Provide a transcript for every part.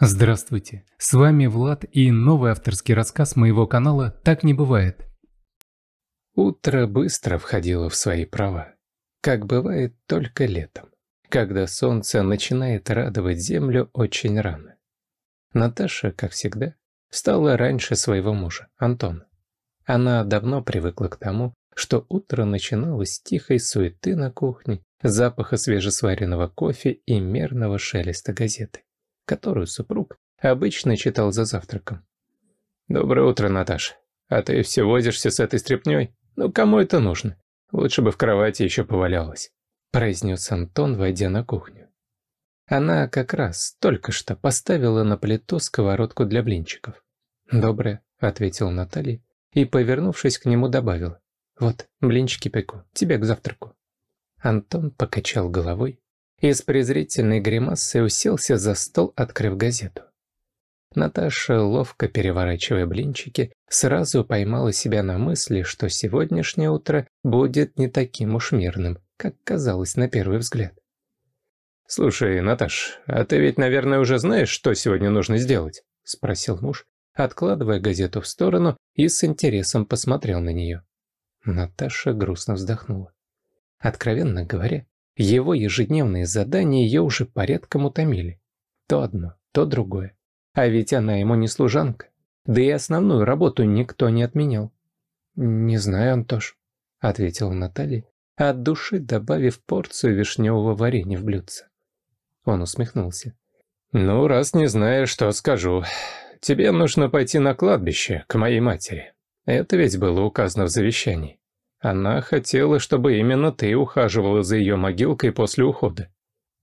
Здравствуйте, с вами Влад и новый авторский рассказ моего канала «Так не бывает». Утро быстро входило в свои права, как бывает только летом, когда солнце начинает радовать землю очень рано. Наташа, как всегда, встала раньше своего мужа, Антона. Она давно привыкла к тому, что утро начиналось с тихой суеты на кухне, запаха свежесваренного кофе и мерного шелеста газеты которую супруг обычно читал за завтраком. «Доброе утро, Наташа. А ты все возишься с этой стряпнёй? Ну, кому это нужно? Лучше бы в кровати еще повалялась», – произнес Антон, войдя на кухню. Она как раз только что поставила на плиту сковородку для блинчиков. «Доброе», – ответила Наталья и, повернувшись к нему, добавила. «Вот, блинчики пеку, тебе к завтраку». Антон покачал головой и с презрительной гримасой уселся за стол, открыв газету. Наташа, ловко переворачивая блинчики, сразу поймала себя на мысли, что сегодняшнее утро будет не таким уж мирным, как казалось на первый взгляд. «Слушай, Наташ, а ты ведь, наверное, уже знаешь, что сегодня нужно сделать?» – спросил муж, откладывая газету в сторону и с интересом посмотрел на нее. Наташа грустно вздохнула. Откровенно говоря, его ежедневные задания ее уже порядком утомили. То одно, то другое. А ведь она ему не служанка. Да и основную работу никто не отменял. «Не знаю, Антош», — ответила Наталья, от души добавив порцию вишневого варенья в блюдце. Он усмехнулся. «Ну, раз не знаешь, что скажу. Тебе нужно пойти на кладбище, к моей матери. Это ведь было указано в завещании. Она хотела, чтобы именно ты ухаживала за ее могилкой после ухода.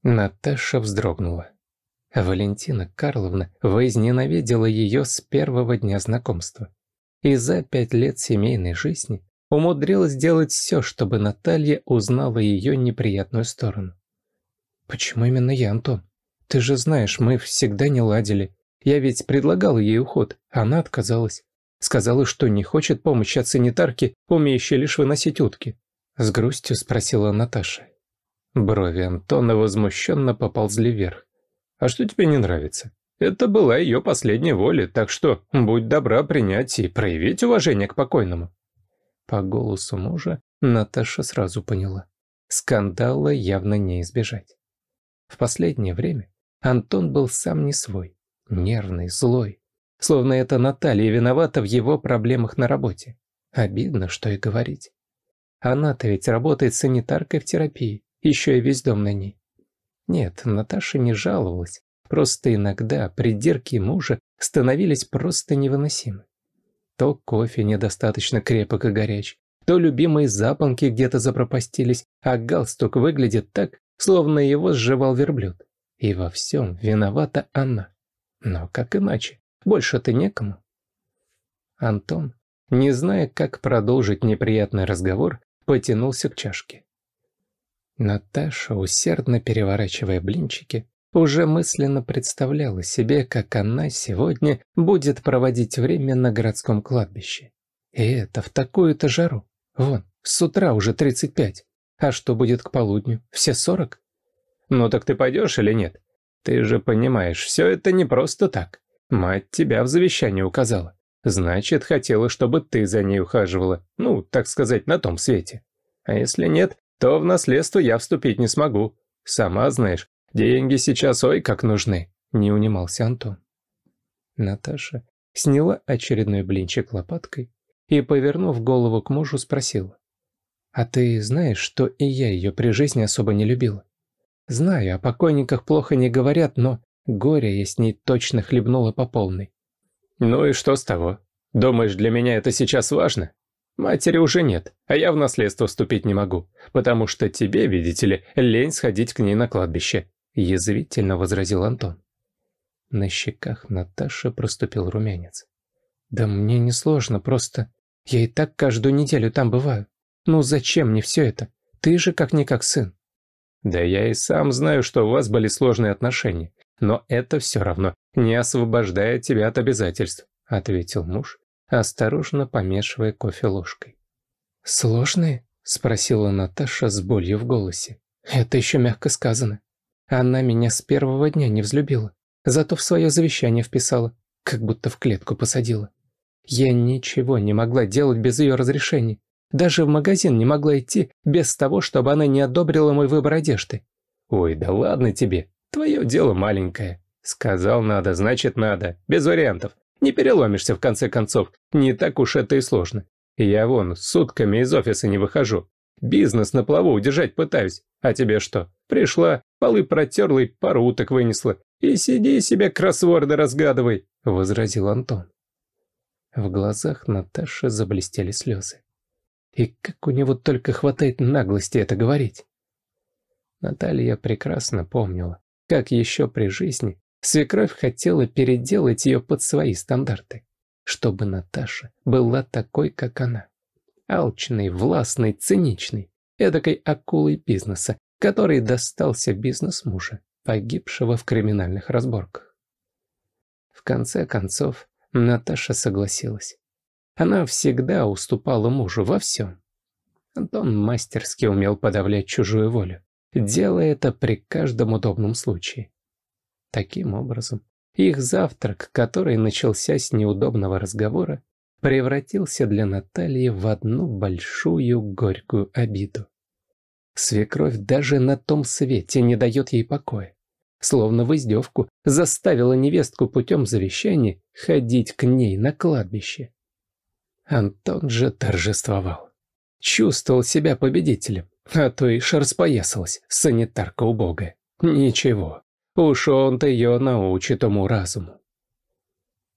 Наташа вздрогнула. Валентина Карловна возненавидела ее с первого дня знакомства. И за пять лет семейной жизни умудрилась сделать все, чтобы Наталья узнала ее неприятную сторону. «Почему именно я, Антон? Ты же знаешь, мы всегда не ладили. Я ведь предлагала ей уход, она отказалась. Сказала, что не хочет помощи от санитарки, умеющей лишь выносить утки. С грустью спросила Наташа. Брови Антона возмущенно поползли вверх. «А что тебе не нравится? Это была ее последняя воля, так что будь добра принять и проявить уважение к покойному». По голосу мужа Наташа сразу поняла. Скандала явно не избежать. В последнее время Антон был сам не свой, нервный, злой, Словно это Наталья виновата в его проблемах на работе. Обидно, что и говорить. Она-то ведь работает санитаркой в терапии, еще и весь дом на ней. Нет, Наташа не жаловалась, просто иногда придирки мужа становились просто невыносимы. То кофе недостаточно крепок и горяч, то любимые запонки где-то запропастились, а галстук выглядит так, словно его сживал верблюд. И во всем виновата она. Но как иначе? Больше-то некому. Антон, не зная, как продолжить неприятный разговор, потянулся к чашке. Наташа, усердно переворачивая блинчики, уже мысленно представляла себе, как она сегодня будет проводить время на городском кладбище. И это в такую-то жару. Вон, с утра уже 35. А что будет к полудню? Все 40? Ну так ты пойдешь или нет? Ты же понимаешь, все это не просто так. Мать тебя в завещании указала. Значит, хотела, чтобы ты за ней ухаживала. Ну, так сказать, на том свете. А если нет, то в наследство я вступить не смогу. Сама знаешь, деньги сейчас ой как нужны. Не унимался Антон. Наташа сняла очередной блинчик лопаткой и, повернув голову к мужу, спросила. «А ты знаешь, что и я ее при жизни особо не любила? Знаю, о покойниках плохо не говорят, но Горе я с ней точно хлебнула по полной. «Ну и что с того? Думаешь, для меня это сейчас важно? Матери уже нет, а я в наследство вступить не могу, потому что тебе, видите ли, лень сходить к ней на кладбище», язвительно возразил Антон. На щеках Наташи проступил румянец. «Да мне не сложно, просто я и так каждую неделю там бываю. Ну зачем мне все это? Ты же как-никак сын». «Да я и сам знаю, что у вас были сложные отношения. Но это все равно не освобождает тебя от обязательств», — ответил муж, осторожно помешивая кофе ложкой. «Сложные?» — спросила Наташа с болью в голосе. «Это еще мягко сказано. Она меня с первого дня не взлюбила. зато в свое завещание вписала, как будто в клетку посадила. Я ничего не могла делать без ее разрешения. Даже в магазин не могла идти без того, чтобы она не одобрила мой выбор одежды. «Ой, да ладно тебе, твое дело маленькое». Сказал надо, значит надо, без вариантов. Не переломишься в конце концов, не так уж это и сложно. Я вон сутками из офиса не выхожу. Бизнес на плаву удержать пытаюсь. А тебе что? Пришла, полы протерла и пару уток вынесла. И сиди себе кроссворды разгадывай, возразил Антон. В глазах Наташи заблестели слезы. И как у него только хватает наглости это говорить. Наталья прекрасно помнила, как еще при жизни свекровь хотела переделать ее под свои стандарты, чтобы Наташа была такой, как она. Алчной, властной, циничной, эдакой акулой бизнеса, который достался бизнес мужа, погибшего в криминальных разборках. В конце концов, Наташа согласилась. Она всегда уступала мужу во всем. Антон мастерски умел подавлять чужую волю, делая это при каждом удобном случае. Таким образом, их завтрак, который начался с неудобного разговора, превратился для Натальи в одну большую горькую обиду. Свекровь даже на том свете не дает ей покоя словно в издевку, заставила невестку путем завещания ходить к ней на кладбище. Антон же торжествовал. Чувствовал себя победителем, а то и распоясалась санитарка убогая. Ничего, уж он-то ее научит уму-разуму.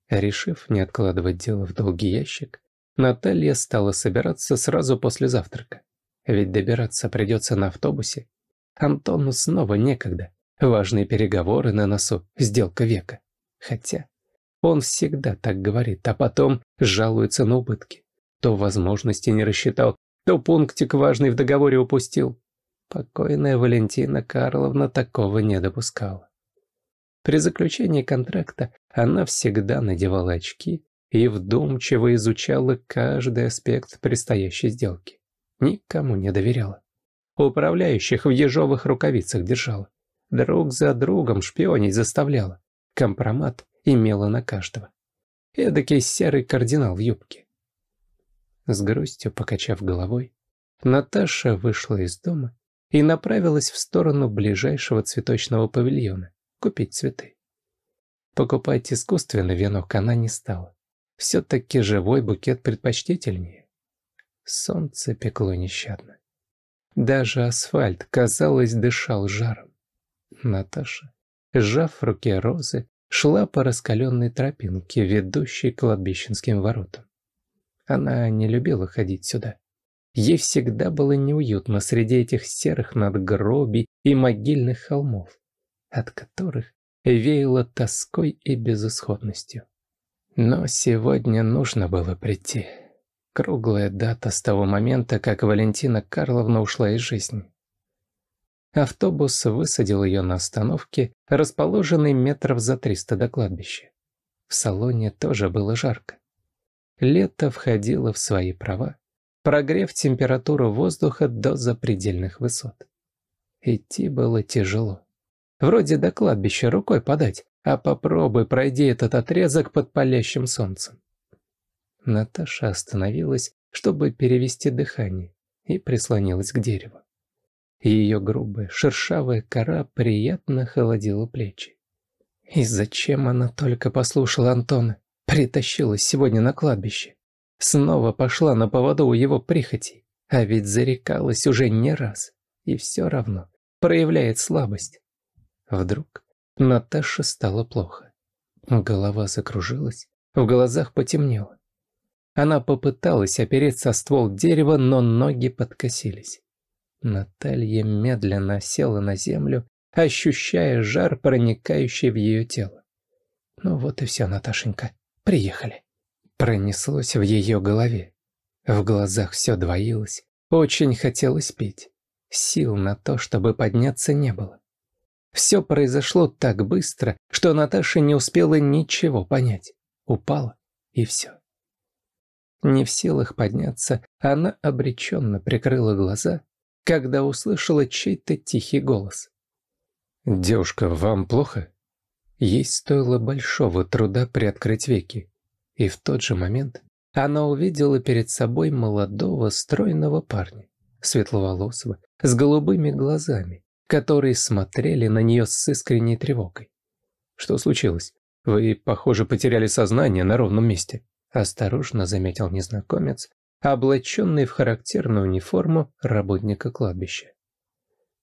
Решив не откладывать дело в долгий ящик, Наталья стала собираться сразу после завтрака. Ведь добираться придется на автобусе. Антону снова некогда. Важные переговоры на носу, сделка века. Хотя он всегда так говорит, а потом жалуется на убытки. То возможности не рассчитал, то пунктик важный в договоре упустил. Покойная Валентина Карловна такого не допускала. При заключении контракта она всегда надевала очки и вдумчиво изучала каждый аспект предстоящей сделки. Никому не доверяла. Управляющих в ежовых рукавицах держала. Друг за другом шпионить заставляла. Компромат имела на каждого. Эдакий серый кардинал в юбке. С грустью покачав головой, Наташа вышла из дома и направилась в сторону ближайшего цветочного павильона купить цветы. Покупать искусственный венок она не стала. Все-таки живой букет предпочтительнее. Солнце пекло нещадно. Даже асфальт, казалось, дышал жаром. Наташа, сжав в руке розы, шла по раскаленной тропинке, ведущей к кладбищенским воротам. Она не любила ходить сюда. Ей всегда было неуютно среди этих серых надгробий и могильных холмов, от которых веяло тоской и безысходностью. Но сегодня нужно было прийти. Круглая дата с того момента, как Валентина Карловна ушла из жизни. Автобус высадил ее на остановке, расположенной метров за триста до кладбища. В салоне тоже было жарко. Лето входило в свои права, прогрев температуру воздуха до запредельных высот. Идти было тяжело. Вроде до кладбища рукой подать, а попробуй пройди этот отрезок под палящим солнцем. Наташа остановилась, чтобы перевести дыхание, и прислонилась к дереву. Ее грубая, шершавая кора приятно холодила плечи. И зачем она только послушала Антона? Притащилась сегодня на кладбище. Снова пошла на поводу у его прихотей. А ведь зарекалась уже не раз. И все равно проявляет слабость. Вдруг Наташе стало плохо. Голова закружилась, в глазах потемнело. Она попыталась опереться о ствол дерева, но ноги подкосились. Наталья медленно села на землю, ощущая жар, проникающий в ее тело. «Ну вот и все, Наташенька, приехали». Пронеслось в ее голове. В глазах все двоилось, очень хотелось пить. Сил на то, чтобы подняться, не было. Все произошло так быстро, что Наташа не успела ничего понять. Упала, и все. Не в силах подняться, она обреченно прикрыла глаза когда услышала чей-то тихий голос. «Девушка, вам плохо?» Ей стоило большого труда приоткрыть веки. И в тот же момент она увидела перед собой молодого, стройного парня, светловолосого, с голубыми глазами, которые смотрели на нее с искренней тревогой. «Что случилось? Вы, похоже, потеряли сознание на ровном месте», осторожно заметил незнакомец, облаченный в характерную униформу работника кладбища.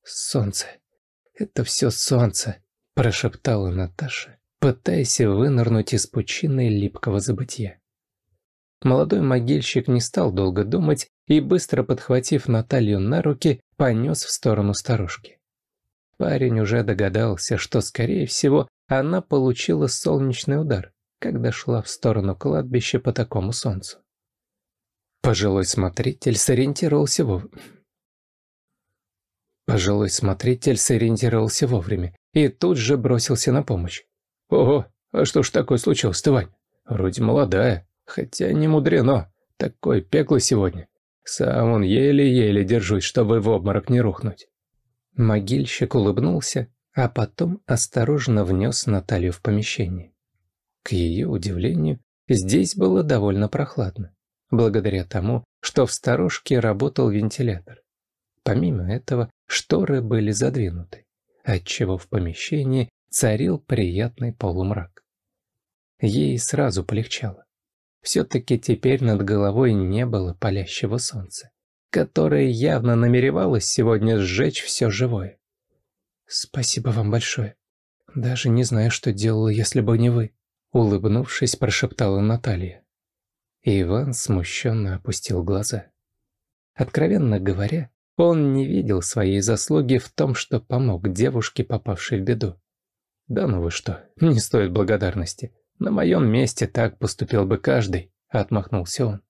«Солнце. Это все солнце», – прошептала Наташа, пытаясь вынырнуть из пучины липкого забытья. Молодой могильщик не стал долго думать и, быстро подхватив Наталью на руки, понес в сторону старушки. Парень уже догадался, что, скорее всего, она получила солнечный удар, когда шла в сторону кладбища по такому солнцу. Пожилой смотритель сориентировался вовремя. Пожилой смотритель сориентировался вовремя и тут же бросился на помощь. «Ого, а что ж такое случилось-то, Вань? Вроде молодая, хотя не мудрено. Такое пекло сегодня. Сам он еле-еле держусь, чтобы в обморок не рухнуть». Могильщик улыбнулся, а потом осторожно внес Наталью в помещение. К ее удивлению, здесь было довольно прохладно благодаря тому, что в сторожке работал вентилятор. Помимо этого, шторы были задвинуты, отчего в помещении царил приятный полумрак. Ей сразу полегчало. Все-таки теперь над головой не было палящего солнца, которое явно намеревалось сегодня сжечь все живое. «Спасибо вам большое. Даже не знаю, что делала, если бы не вы», улыбнувшись, прошептала Наталья. Иван смущенно опустил глаза. Откровенно говоря, он не видел своей заслуги в том, что помог девушке, попавшей в беду. «Да ну вы что, не стоит благодарности. На моем месте так поступил бы каждый», — отмахнулся он.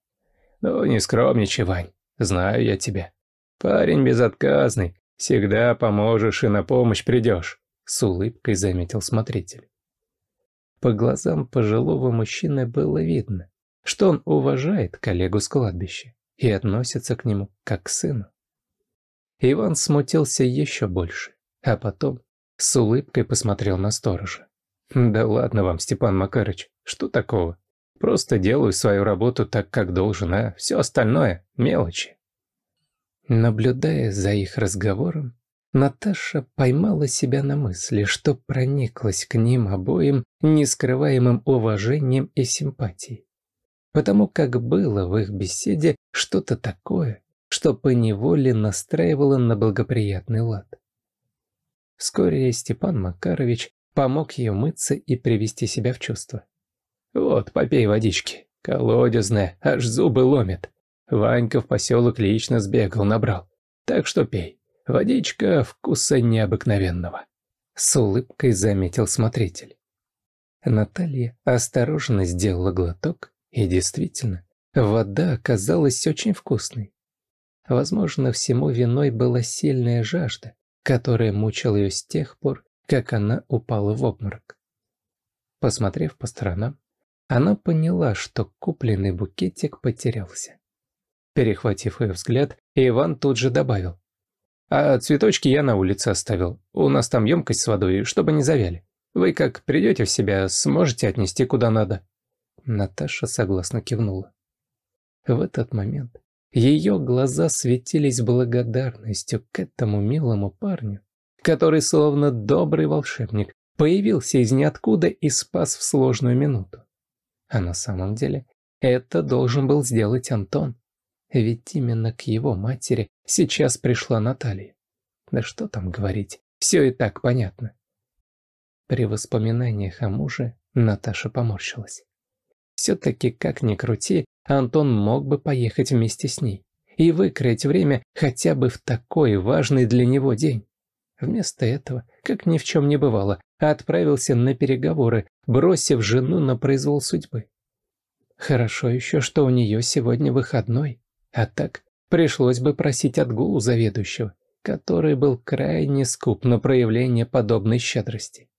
«Ну, не скромничай, Вань, знаю я тебя. Парень безотказный, всегда поможешь и на помощь придешь», — с улыбкой заметил смотритель. По глазам пожилого мужчины было видно, что он уважает коллегу с кладбища и относится к нему как к сыну. Иван смутился еще больше, а потом с улыбкой посмотрел на сторожа. «Да ладно вам, Степан Макарыч, что такого? Просто делаю свою работу так, как должен, а все остальное – мелочи». Наблюдая за их разговором, Наташа поймала себя на мысли, что прониклась к ним обоим нескрываемым уважением и симпатией потому как было в их беседе что-то такое, что поневоле настраивало на благоприятный лад. Вскоре Степан Макарович помог ее мыться и привести себя в чувство. «Вот, попей водички, колодезная, аж зубы ломит. Ванька в поселок лично сбегал, набрал. Так что пей, водичка вкуса необыкновенного», — с улыбкой заметил смотритель. Наталья осторожно сделала глоток и действительно, вода оказалась очень вкусной. Возможно, всему виной была сильная жажда, которая мучила ее с тех пор, как она упала в обморок. Посмотрев по сторонам, она поняла, что купленный букетик потерялся. Перехватив ее взгляд, Иван тут же добавил. «А цветочки я на улице оставил. У нас там емкость с водой, чтобы не завяли. Вы как придете в себя, сможете отнести куда надо». Наташа согласно кивнула. В этот момент ее глаза светились благодарностью к этому милому парню, который, словно добрый волшебник, появился из ниоткуда и спас в сложную минуту. А на самом деле это должен был сделать Антон, ведь именно к его матери сейчас пришла Наталья. Да что там говорить, все и так понятно. При воспоминаниях о муже Наташа поморщилась. Все-таки, как ни крути, Антон мог бы поехать вместе с ней и выкроить время хотя бы в такой важный для него день. Вместо этого, как ни в чем не бывало, отправился на переговоры, бросив жену на произвол судьбы. Хорошо еще, что у нее сегодня выходной, а так пришлось бы просить отгул у заведующего, который был крайне скуп на проявление подобной щедрости.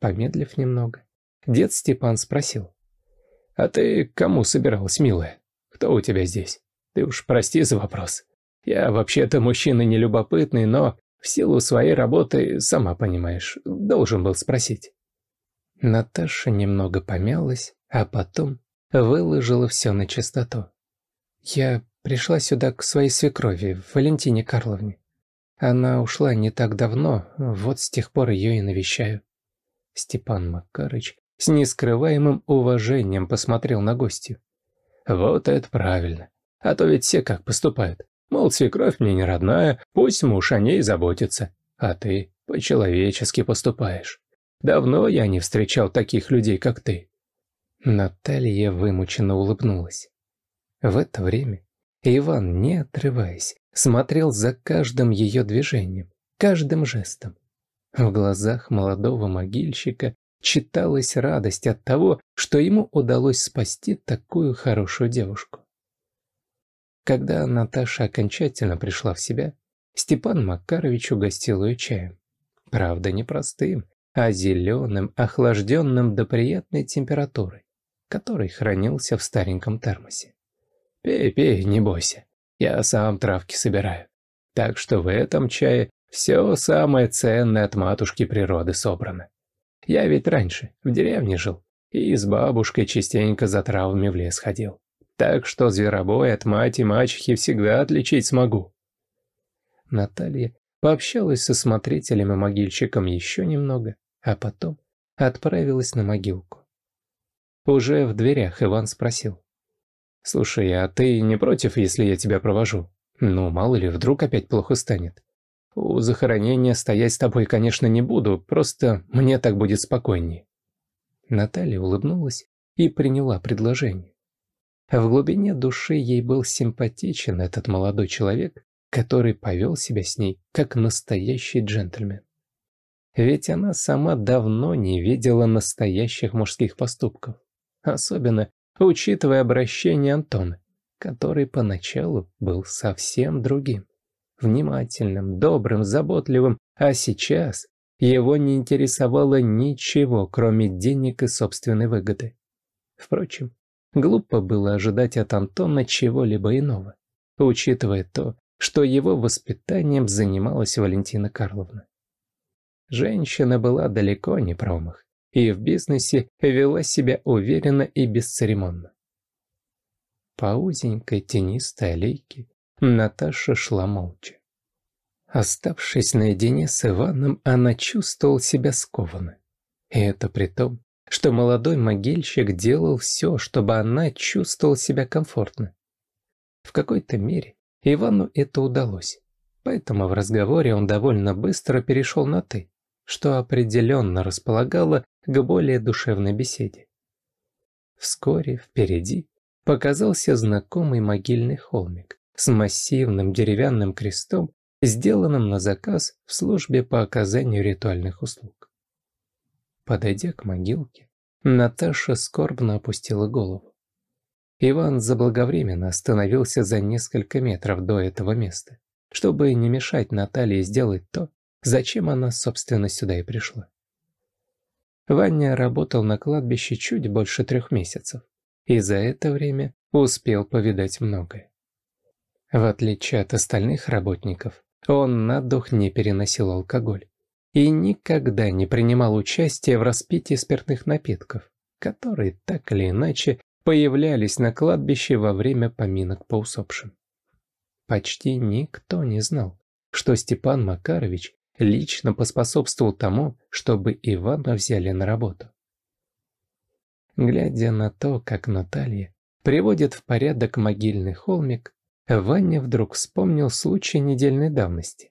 Помедлив немного, дед Степан спросил. «А ты кому собиралась, милая? Кто у тебя здесь? Ты уж прости за вопрос. Я вообще-то мужчина нелюбопытный, но в силу своей работы, сама понимаешь, должен был спросить». Наташа немного помялась, а потом выложила все на чистоту. Я пришла сюда к своей свекрови, Валентине Карловне. Она ушла не так давно, вот с тех пор ее и навещаю. Степан Макарыч с нескрываемым уважением посмотрел на гостью. Вот это правильно. А то ведь все как поступают. Мол, свекровь мне не родная, пусть муж о ней заботится. А ты по-человечески поступаешь. Давно я не встречал таких людей, как ты. Наталья вымученно улыбнулась. В это время Иван, не отрываясь, смотрел за каждым ее движением, каждым жестом. В глазах молодого могильщика читалась радость от того, что ему удалось спасти такую хорошую девушку. Когда Наташа окончательно пришла в себя, Степан Макарович угостил ее чаем. Правда, не простым, а зеленым, охлажденным до приятной температуры, который хранился в стареньком термосе. «Пей, пей, не бойся, я сам травки собираю. Так что в этом чае все самое ценное от матушки природы собрано. Я ведь раньше в деревне жил и с бабушкой частенько за травами в лес ходил. Так что зверобой от мать и мачехи всегда отличить смогу. Наталья пообщалась со смотрителем и могильщиком еще немного, а потом отправилась на могилку. Уже в дверях Иван спросил. «Слушай, а ты не против, если я тебя провожу? Ну, мало ли, вдруг опять плохо станет. У захоронения стоять с тобой, конечно, не буду, просто мне так будет спокойнее». Наталья улыбнулась и приняла предложение. В глубине души ей был симпатичен этот молодой человек, который повел себя с ней как настоящий джентльмен. Ведь она сама давно не видела настоящих мужских поступков, особенно учитывая обращение Антона, который поначалу был совсем другим внимательным, добрым, заботливым, а сейчас его не интересовало ничего, кроме денег и собственной выгоды. Впрочем, глупо было ожидать от Антона чего-либо иного, учитывая то, что его воспитанием занималась Валентина Карловна. Женщина была далеко не промах, и в бизнесе вела себя уверенно и бесцеремонно. По узенькой тенистой аллейке Наташа шла молча. Оставшись наедине с Иваном, она чувствовала себя скованно. И это при том, что молодой могильщик делал все, чтобы она чувствовала себя комфортно. В какой-то мере Ивану это удалось, поэтому в разговоре он довольно быстро перешел на «ты», что определенно располагало к более душевной беседе. Вскоре впереди показался знакомый могильный холмик, с массивным деревянным крестом, сделанным на заказ в службе по оказанию ритуальных услуг. Подойдя к могилке, Наташа скорбно опустила голову. Иван заблаговременно остановился за несколько метров до этого места, чтобы не мешать Наталье сделать то, зачем она, собственно, сюда и пришла. Ваня работал на кладбище чуть больше трех месяцев, и за это время успел повидать многое. В отличие от остальных работников, он на дух не переносил алкоголь и никогда не принимал участия в распитии спиртных напитков, которые так или иначе появлялись на кладбище во время поминок по усопшим. Почти никто не знал, что Степан Макарович лично поспособствовал тому, чтобы Ивана взяли на работу. Глядя на то, как Наталья приводит в порядок могильный холмик, Ваня вдруг вспомнил случай недельной давности.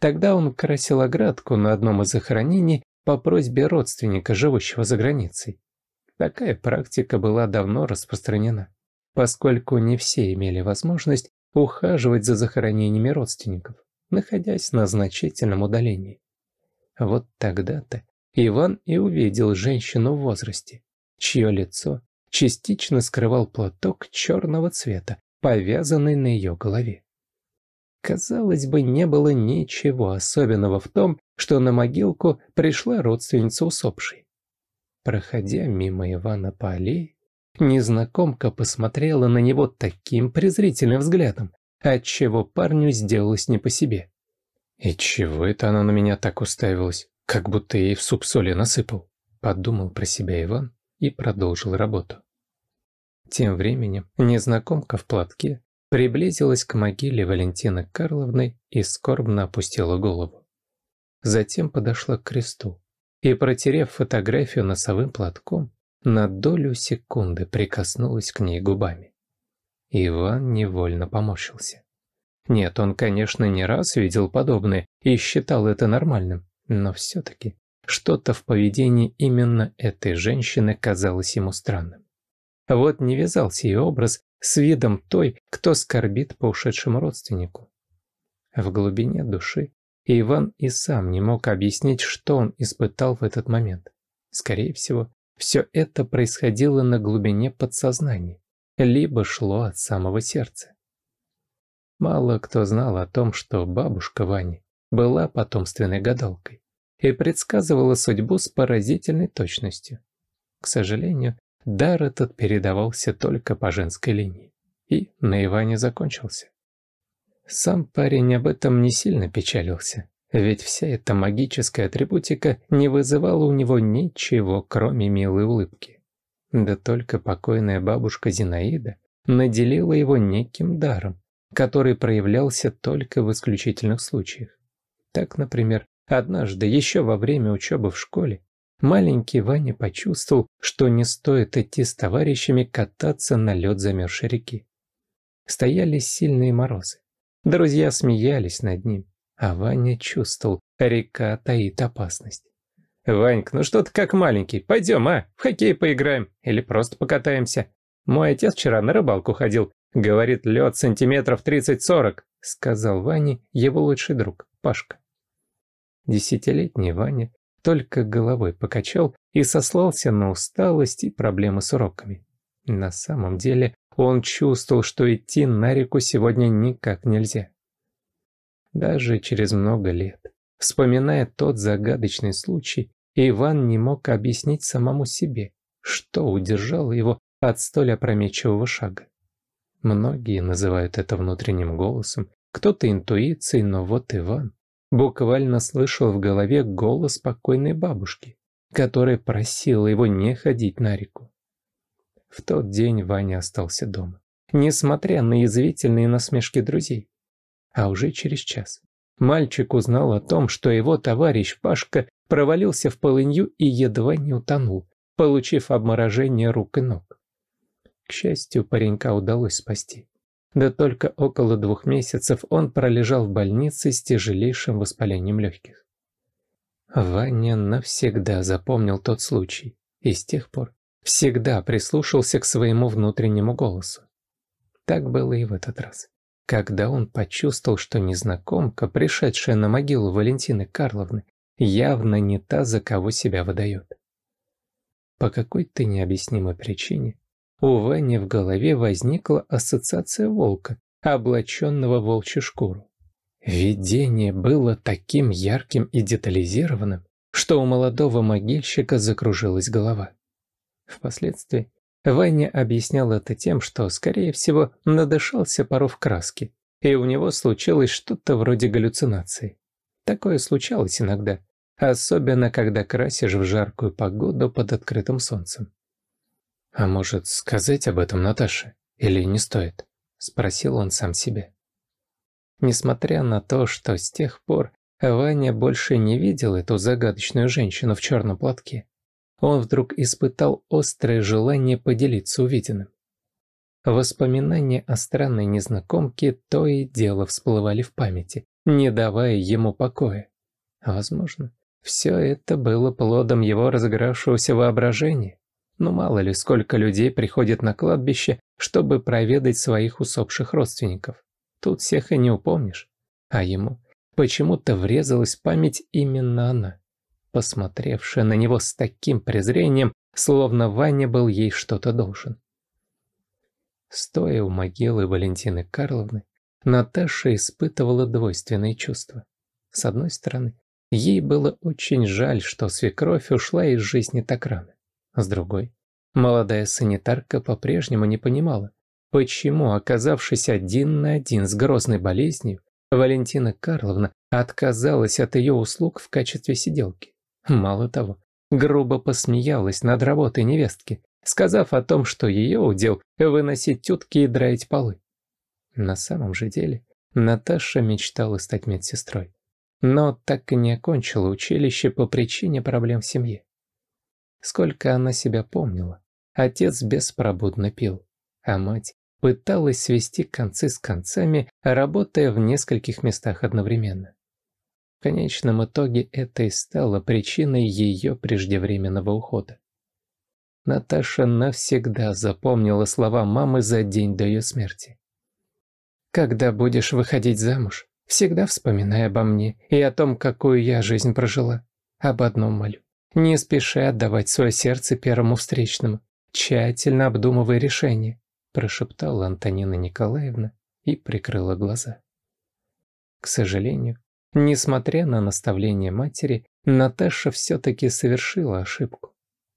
Тогда он красил оградку на одном из захоронений по просьбе родственника, живущего за границей. Такая практика была давно распространена, поскольку не все имели возможность ухаживать за захоронениями родственников, находясь на значительном удалении. Вот тогда-то Иван и увидел женщину в возрасте, чье лицо частично скрывал платок черного цвета, повязанный на ее голове. Казалось бы, не было ничего особенного в том, что на могилку пришла родственница усопшей. Проходя мимо Ивана по аллее, незнакомка посмотрела на него таким презрительным взглядом, отчего парню сделалось не по себе. «И чего это она на меня так уставилась, как будто ей в суп соли насыпал?» подумал про себя Иван и продолжил работу. Тем временем незнакомка в платке приблизилась к могиле Валентины Карловны и скорбно опустила голову. Затем подошла к кресту и, протерев фотографию носовым платком, на долю секунды прикоснулась к ней губами. Иван невольно поморщился. Нет, он, конечно, не раз видел подобное и считал это нормальным, но все-таки что-то в поведении именно этой женщины казалось ему странным. Вот не вязался ее образ с видом той, кто скорбит по ушедшему родственнику. В глубине души Иван и сам не мог объяснить, что он испытал в этот момент. Скорее всего, все это происходило на глубине подсознания, либо шло от самого сердца. Мало кто знал о том, что бабушка Вани была потомственной гадалкой и предсказывала судьбу с поразительной точностью. К сожалению, дар этот передавался только по женской линии, и на Иване закончился. Сам парень об этом не сильно печалился, ведь вся эта магическая атрибутика не вызывала у него ничего, кроме милой улыбки. Да только покойная бабушка Зинаида наделила его неким даром, который проявлялся только в исключительных случаях. Так, например, однажды, еще во время учебы в школе, маленький Ваня почувствовал, что не стоит идти с товарищами кататься на лед замерзшей реки. Стояли сильные морозы. Друзья смеялись над ним, а Ваня чувствовал, река таит опасность. «Ваньк, ну что ты как маленький? Пойдем, а? В хоккей поиграем. Или просто покатаемся. Мой отец вчера на рыбалку ходил. Говорит, лед сантиметров 30-40», — сказал Ване его лучший друг, Пашка. Десятилетний Ваня только головой покачал и сослался на усталость и проблемы с уроками. На самом деле он чувствовал, что идти на реку сегодня никак нельзя. Даже через много лет, вспоминая тот загадочный случай, Иван не мог объяснить самому себе, что удержало его от столь опрометчивого шага. Многие называют это внутренним голосом, кто-то интуицией, но вот Иван буквально слышал в голове голос спокойной бабушки, которая просила его не ходить на реку. В тот день Ваня остался дома, несмотря на язвительные насмешки друзей. А уже через час мальчик узнал о том, что его товарищ Пашка провалился в полынью и едва не утонул, получив обморожение рук и ног. К счастью, паренька удалось спасти. Да только около двух месяцев он пролежал в больнице с тяжелейшим воспалением легких. Ваня навсегда запомнил тот случай, и с тех пор всегда прислушался к своему внутреннему голосу. Так было и в этот раз, когда он почувствовал, что незнакомка, пришедшая на могилу Валентины Карловны, явно не та, за кого себя выдает. По какой-то необъяснимой причине у Вани в голове возникла ассоциация волка, облаченного в волчью шкуру. Видение было таким ярким и детализированным, что у молодого могильщика закружилась голова. Впоследствии Ваня объяснял это тем, что, скорее всего, надышался паров краски, и у него случилось что-то вроде галлюцинации. Такое случалось иногда, особенно когда красишь в жаркую погоду под открытым солнцем. «А может, сказать об этом Наташе? Или не стоит?» – спросил он сам себе. Несмотря на то, что с тех пор Ваня больше не видел эту загадочную женщину в черном платке, он вдруг испытал острое желание поделиться увиденным. Воспоминания о странной незнакомке то и дело всплывали в памяти, не давая ему покоя. Возможно, все это было плодом его разыгравшегося воображения. Но мало ли, сколько людей приходит на кладбище, чтобы проведать своих усопших родственников. Тут всех и не упомнишь. А ему почему-то врезалась память именно она посмотревшая на него с таким презрением, словно Ваня был ей что-то должен. Стоя у могилы Валентины Карловны, Наташа испытывала двойственные чувства. С одной стороны, ей было очень жаль, что свекровь ушла из жизни так рано. С другой, молодая санитарка по-прежнему не понимала, почему, оказавшись один на один с грозной болезнью, Валентина Карловна отказалась от ее услуг в качестве сиделки. Мало того, грубо посмеялась над работой невестки, сказав о том, что ее удел выносить тютки и драить полы. На самом же деле Наташа мечтала стать медсестрой, но так и не окончила училище по причине проблем в семье. Сколько она себя помнила, отец беспробудно пил, а мать пыталась свести концы с концами, работая в нескольких местах одновременно. В конечном итоге это и стало причиной ее преждевременного ухода. Наташа навсегда запомнила слова мамы за день до ее смерти. «Когда будешь выходить замуж, всегда вспоминай обо мне и о том, какую я жизнь прожила. Об одном молю. Не спеши отдавать свое сердце первому встречному. Тщательно обдумывай решение», прошептала Антонина Николаевна и прикрыла глаза. К сожалению, несмотря на наставление матери, Наташа все-таки совершила ошибку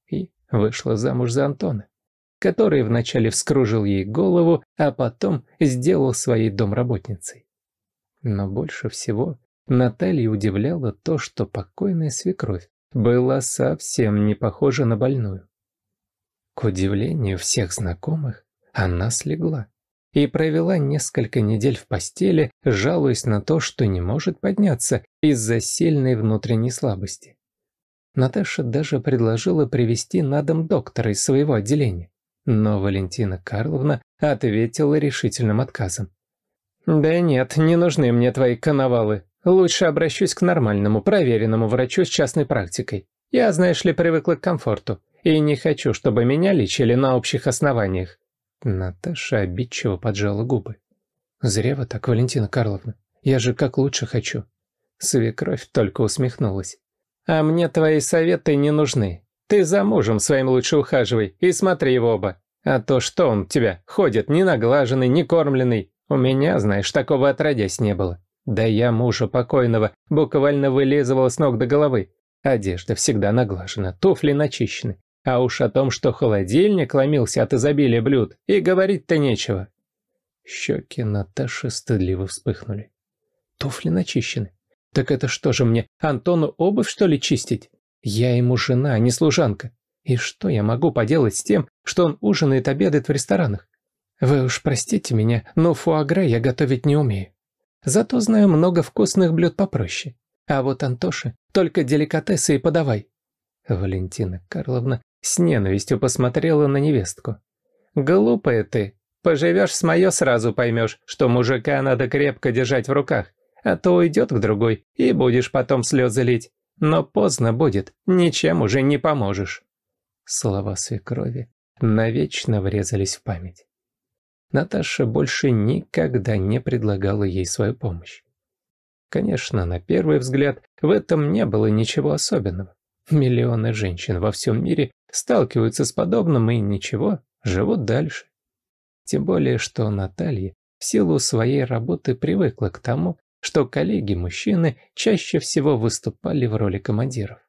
и вышла замуж за Антона, который вначале вскружил ей голову, а потом сделал своей домработницей. Но больше всего Наталья удивляла то, что покойная свекровь была совсем не похожа на больную. К удивлению всех знакомых, она слегла и провела несколько недель в постели, жалуясь на то, что не может подняться из-за сильной внутренней слабости. Наташа даже предложила привести на дом доктора из своего отделения. Но Валентина Карловна ответила решительным отказом. «Да нет, не нужны мне твои коновалы. Лучше обращусь к нормальному, проверенному врачу с частной практикой. Я, знаешь ли, привыкла к комфорту и не хочу, чтобы меня лечили на общих основаниях». Наташа обидчиво поджала губы. «Зря вы так, Валентина Карловна. Я же как лучше хочу». Свекровь только усмехнулась. А мне твои советы не нужны. Ты за мужем своим лучше ухаживай и смотри в оба. А то что он тебя ходит не наглаженный, не кормленный. У меня, знаешь, такого отродясь не было. Да я мужа покойного буквально вылизывала с ног до головы. Одежда всегда наглажена, туфли начищены. А уж о том, что холодильник ломился от изобилия блюд, и говорить-то нечего. Щеки Наташи стыдливо вспыхнули. Туфли начищены. Так это что же мне, Антону обувь, что ли, чистить? Я ему жена, а не служанка. И что я могу поделать с тем, что он ужинает, обедает в ресторанах? Вы уж простите меня, но фуагре я готовить не умею. Зато знаю много вкусных блюд попроще. А вот Антоше только деликатесы и подавай. Валентина Карловна с ненавистью посмотрела на невестку. Глупая ты. Поживешь с моё, сразу поймешь, что мужика надо крепко держать в руках, а то уйдет к другой, и будешь потом слезы лить. Но поздно будет, ничем уже не поможешь». Слова свекрови навечно врезались в память. Наташа больше никогда не предлагала ей свою помощь. Конечно, на первый взгляд в этом не было ничего особенного. Миллионы женщин во всем мире сталкиваются с подобным и ничего, живут дальше. Тем более, что Наталья в силу своей работы привыкла к тому, что коллеги-мужчины чаще всего выступали в роли командиров.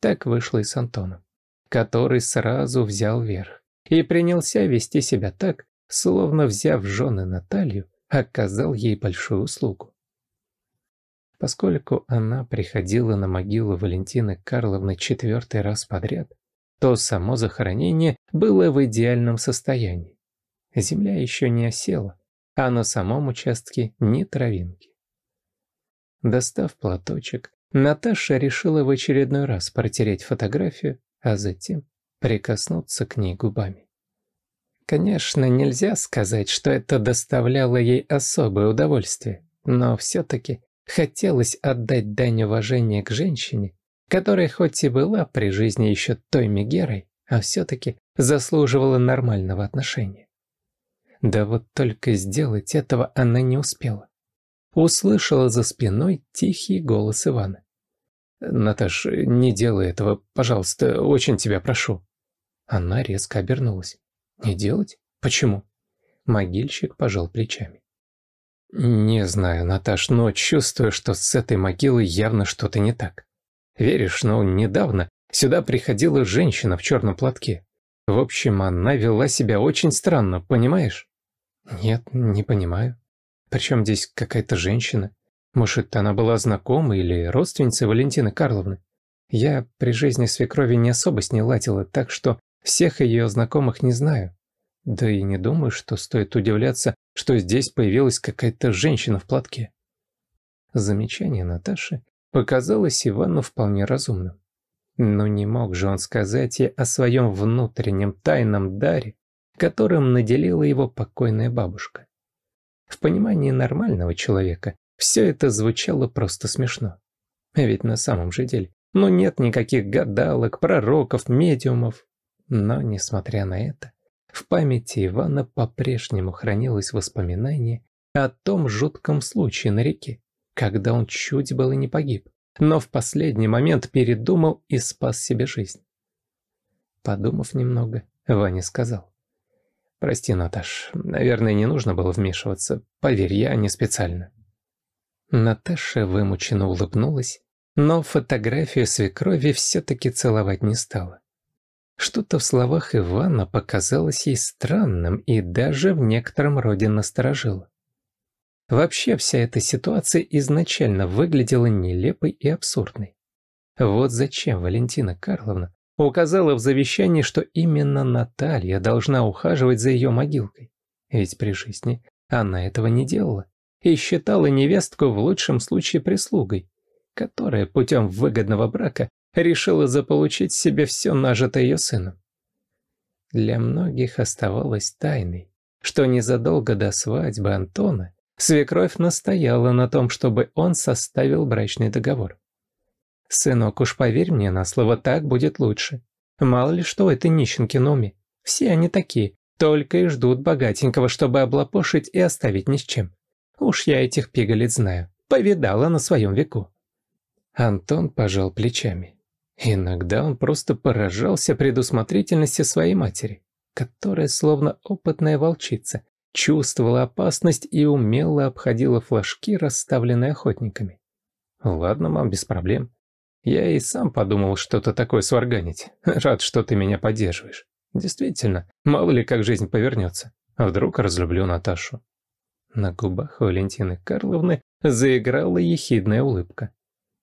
Так вышло и с Антоном, который сразу взял верх и принялся вести себя так, словно взяв жены Наталью, оказал ей большую услугу. Поскольку она приходила на могилу Валентины Карловны четвертый раз подряд, то само захоронение было в идеальном состоянии. Земля еще не осела, а на самом участке ни травинки. Достав платочек, Наташа решила в очередной раз протереть фотографию, а затем прикоснуться к ней губами. Конечно, нельзя сказать, что это доставляло ей особое удовольствие, но все-таки хотелось отдать дань уважения к женщине, которая хоть и была при жизни еще той Мегерой, а все-таки заслуживала нормального отношения. Да вот только сделать этого она не успела услышала за спиной тихий голос Ивана. «Наташ, не делай этого, пожалуйста, очень тебя прошу». Она резко обернулась. «Не делать? Почему?» Могильщик пожал плечами. «Не знаю, Наташ, но чувствую, что с этой могилой явно что-то не так. Веришь, но недавно сюда приходила женщина в черном платке. В общем, она вела себя очень странно, понимаешь?» «Нет, не понимаю». Причем здесь какая-то женщина? Может, она была знакомой или родственницей Валентины Карловны? Я при жизни свекрови не особо с ней ладила, так что всех ее знакомых не знаю. Да и не думаю, что стоит удивляться, что здесь появилась какая-то женщина в платке. Замечание Наташи показалось Ивану вполне разумным. Но не мог же он сказать ей о своем внутреннем тайном даре, которым наделила его покойная бабушка. В понимании нормального человека все это звучало просто смешно. Ведь на самом же деле, ну нет никаких гадалок, пророков, медиумов. Но, несмотря на это, в памяти Ивана по-прежнему хранилось воспоминание о том жутком случае на реке, когда он чуть было не погиб, но в последний момент передумал и спас себе жизнь. Подумав немного, Ваня сказал. «Прости, Наташ, наверное, не нужно было вмешиваться. Поверь, я не специально». Наташа вымученно улыбнулась, но фотографию свекрови все-таки целовать не стала. Что-то в словах Ивана показалось ей странным и даже в некотором роде насторожило. Вообще вся эта ситуация изначально выглядела нелепой и абсурдной. Вот зачем Валентина Карловна указала в завещании, что именно Наталья должна ухаживать за ее могилкой. Ведь при жизни она этого не делала и считала невестку в лучшем случае прислугой, которая путем выгодного брака решила заполучить себе все нажитое ее сыном. Для многих оставалось тайной, что незадолго до свадьбы Антона свекровь настояла на том, чтобы он составил брачный договор. «Сынок, уж поверь мне на слово, так будет лучше. Мало ли что это нищенки уме. Все они такие, только и ждут богатенького, чтобы облапошить и оставить ни с чем. Уж я этих пигалиц знаю, повидала на своем веку». Антон пожал плечами. Иногда он просто поражался предусмотрительности своей матери, которая, словно опытная волчица, чувствовала опасность и умело обходила флажки, расставленные охотниками. «Ладно, мам, без проблем. Я и сам подумал что-то такое сварганить. Рад, что ты меня поддерживаешь. Действительно, мало ли как жизнь повернется. Вдруг разлюблю Наташу». На губах Валентины Карловны заиграла ехидная улыбка.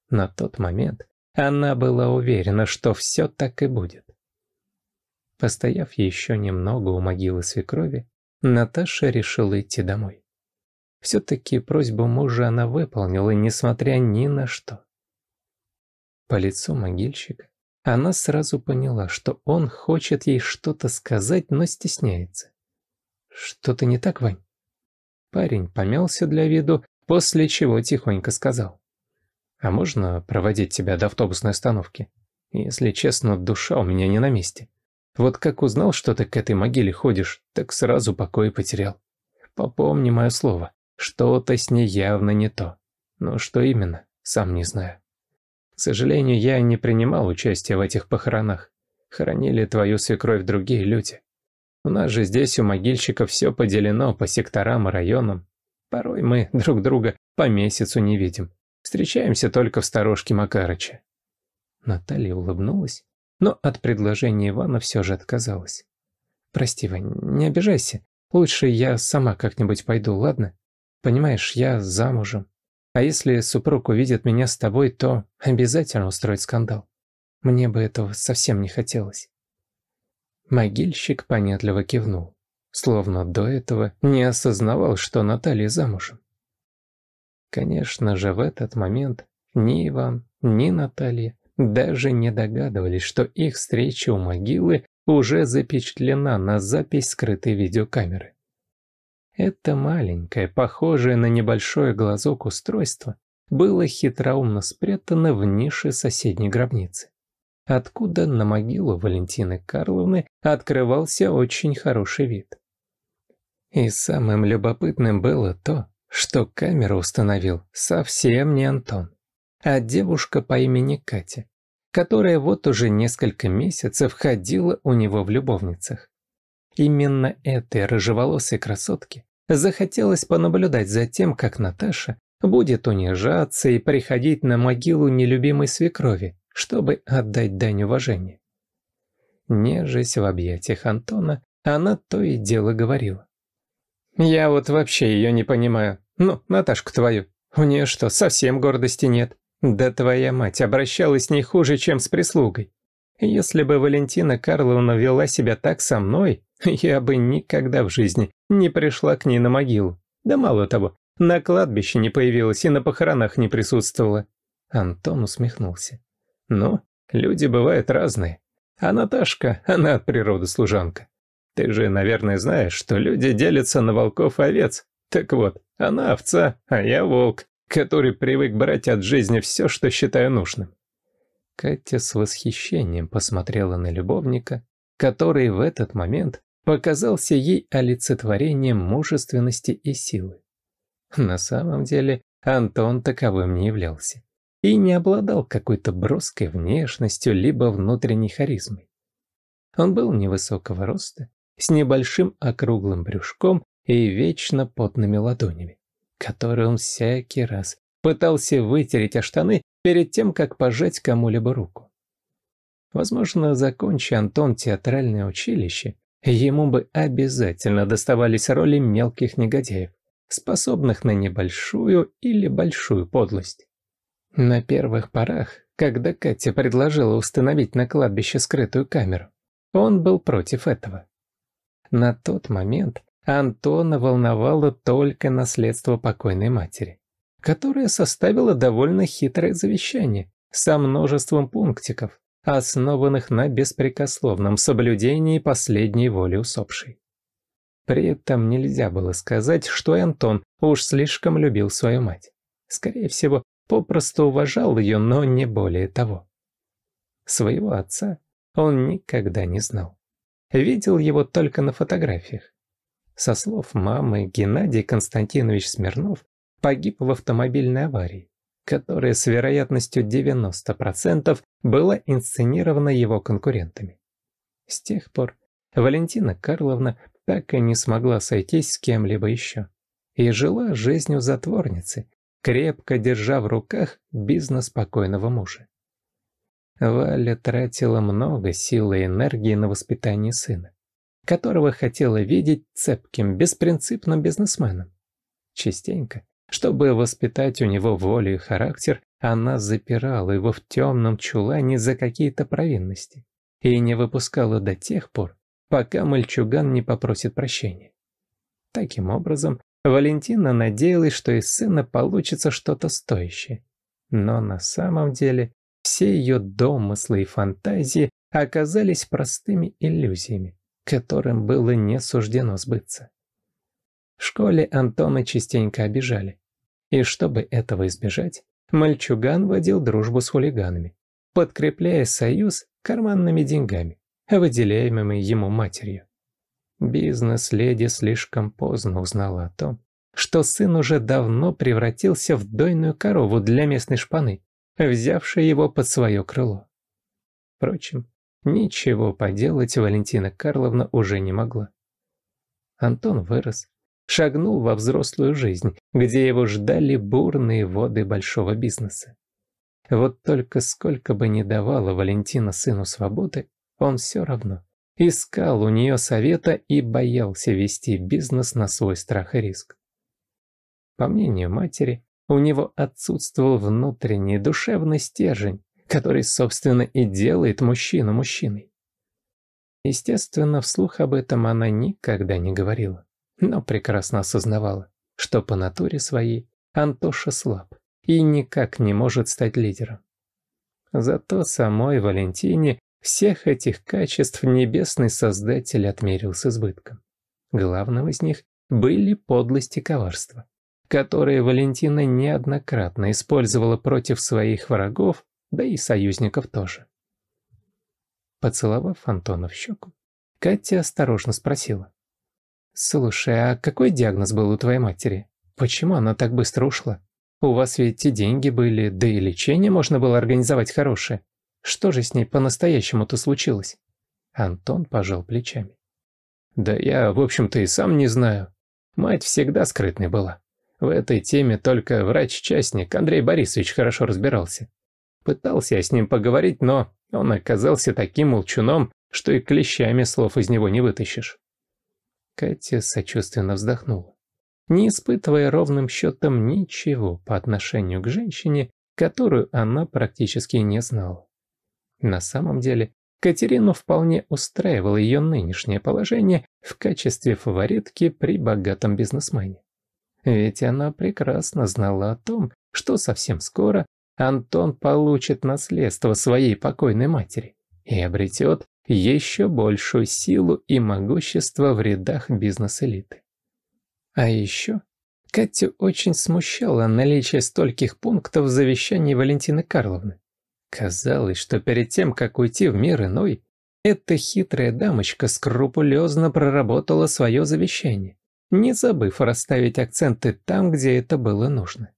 На тот момент она была уверена, что все так и будет. Постояв еще немного у могилы свекрови, Наташа решила идти домой. Все-таки просьбу мужа она выполнила, несмотря ни на что. По лицу могильщика она сразу поняла, что он хочет ей что-то сказать, но стесняется. «Что-то не так, Вань?» Парень помялся для виду, после чего тихонько сказал. А можно проводить тебя до автобусной остановки? Если честно, душа у меня не на месте. Вот как узнал, что ты к этой могиле ходишь, так сразу покой потерял. Попомни мое слово, что-то с ней явно не то. Но что именно, сам не знаю. К сожалению, я не принимал участия в этих похоронах. Хоронили твою свекровь другие люди. У нас же здесь у могильщиков все поделено по секторам и районам. Порой мы друг друга по месяцу не видим. Встречаемся только в сторожке Макарыча». Наталья улыбнулась, но от предложения Ивана все же отказалась. «Прости, Вань, не обижайся. Лучше я сама как-нибудь пойду, ладно? Понимаешь, я замужем. А если супруг увидит меня с тобой, то обязательно устроит скандал. Мне бы этого совсем не хотелось». Могильщик понятливо кивнул, словно до этого не осознавал, что Наталья замужем. Конечно же, в этот момент ни Иван, ни Наталья даже не догадывались, что их встреча у могилы уже запечатлена на запись скрытой видеокамеры. Это маленькое, похожее на небольшой глазок устройство было хитроумно спрятано в нише соседней гробницы, откуда на могилу Валентины Карловны открывался очень хороший вид. И самым любопытным было то, что камеру установил совсем не Антон, а девушка по имени Катя, которая вот уже несколько месяцев ходила у него в любовницах. Именно этой рыжеволосой красотке захотелось понаблюдать за тем, как Наташа будет унижаться и приходить на могилу нелюбимой свекрови, чтобы отдать дань уважения. Нежесть в объятиях Антона, она то и дело говорила. «Я вот вообще ее не понимаю. Ну, Наташку твою. У нее что, совсем гордости нет? Да твоя мать обращалась не хуже, чем с прислугой. Если бы Валентина Карловна вела себя так со мной, я бы никогда в жизни не пришла к ней на могилу. Да мало того, на кладбище не появилась и на похоронах не присутствовала. Антон усмехнулся. Ну, люди бывают разные. А Наташка, она от природы служанка. Ты же, наверное, знаешь, что люди делятся на волков и овец. Так вот, она овца, а я волк, который привык брать от жизни все, что считаю нужным. Катя с восхищением посмотрела на любовника, который в этот момент показался ей олицетворением мужественности и силы. На самом деле Антон таковым не являлся и не обладал какой-то броской внешностью либо внутренней харизмой. Он был невысокого роста, с небольшим округлым брюшком и вечно потными ладонями, которые он всякий раз пытался вытереть о штаны перед тем, как пожать кому-либо руку. Возможно, закончи Антон театральное училище, ему бы обязательно доставались роли мелких негодяев, способных на небольшую или большую подлость. На первых порах, когда Катя предложила установить на кладбище скрытую камеру, он был против этого. На тот момент Антона волновало только наследство покойной матери, которая составила довольно хитрое завещание со множеством пунктиков, основанных на беспрекословном соблюдении последней воли усопшей. При этом нельзя было сказать, что Антон уж слишком любил свою мать. Скорее всего, попросту уважал ее, но не более того. Своего отца он никогда не знал. Видел его только на фотографиях. Со слов мамы, Геннадий Константинович Смирнов погиб в автомобильной аварии, которая с вероятностью 90% была инсценирована его конкурентами. С тех пор Валентина Карловна так и не смогла сойтись с кем-либо еще и жила жизнью затворницы, крепко держа в руках бизнес покойного мужа. Валя тратила много сил и энергии на воспитание сына, которого хотела видеть цепким, беспринципным бизнесменом. Частенько, чтобы воспитать у него волю и характер, она запирала его в темном чулане за какие-то провинности и не выпускала до тех пор, пока мальчуган не попросит прощения. Таким образом, Валентина надеялась, что из сына получится что-то стоящее. Но на самом деле все ее домыслы и фантазии оказались простыми иллюзиями, которым было не суждено сбыться. В школе Антона частенько обижали. И чтобы этого избежать, мальчуган водил дружбу с хулиганами, подкрепляя союз карманными деньгами, выделяемыми ему матерью. Бизнес-леди слишком поздно узнала о том, что сын уже давно превратился в дойную корову для местной шпаны взявший его под свое крыло. Впрочем, ничего поделать Валентина Карловна уже не могла. Антон вырос, шагнул во взрослую жизнь, где его ждали бурные воды большого бизнеса. Вот только сколько бы ни давала Валентина сыну свободы, он все равно искал у нее совета и боялся вести бизнес на свой страх и риск. По мнению матери, у него отсутствовал внутренний душевный стержень, который, собственно, и делает мужчину мужчиной. Естественно, вслух об этом она никогда не говорила, но прекрасно осознавала, что по натуре своей Антоша слаб и никак не может стать лидером. Зато самой Валентине всех этих качеств небесный Создатель отмерил с избытком. Главным из них были подлость и коварство которые Валентина неоднократно использовала против своих врагов, да и союзников тоже. Поцеловав Антона в щеку, Катя осторожно спросила. «Слушай, а какой диагноз был у твоей матери? Почему она так быстро ушла? У вас ведь и деньги были, да и лечение можно было организовать хорошее. Что же с ней по-настоящему-то случилось?» Антон пожал плечами. «Да я, в общем-то, и сам не знаю. Мать всегда скрытной была. В этой теме только врач-частник Андрей Борисович хорошо разбирался. Пытался я с ним поговорить, но он оказался таким молчуном, что и клещами слов из него не вытащишь. Катя сочувственно вздохнула. Не испытывая ровным счетом ничего по отношению к женщине, которую она практически не знала. На самом деле, Катерину вполне устраивало ее нынешнее положение в качестве фаворитки при богатом бизнесмене. Ведь она прекрасно знала о том, что совсем скоро Антон получит наследство своей покойной матери и обретет еще большую силу и могущество в рядах бизнес-элиты. А еще Катю очень смущало наличие стольких пунктов в завещании Валентины Карловны. Казалось, что перед тем, как уйти в мир иной, эта хитрая дамочка скрупулезно проработала свое завещание, не забыв расставить акценты там, где это было нужно.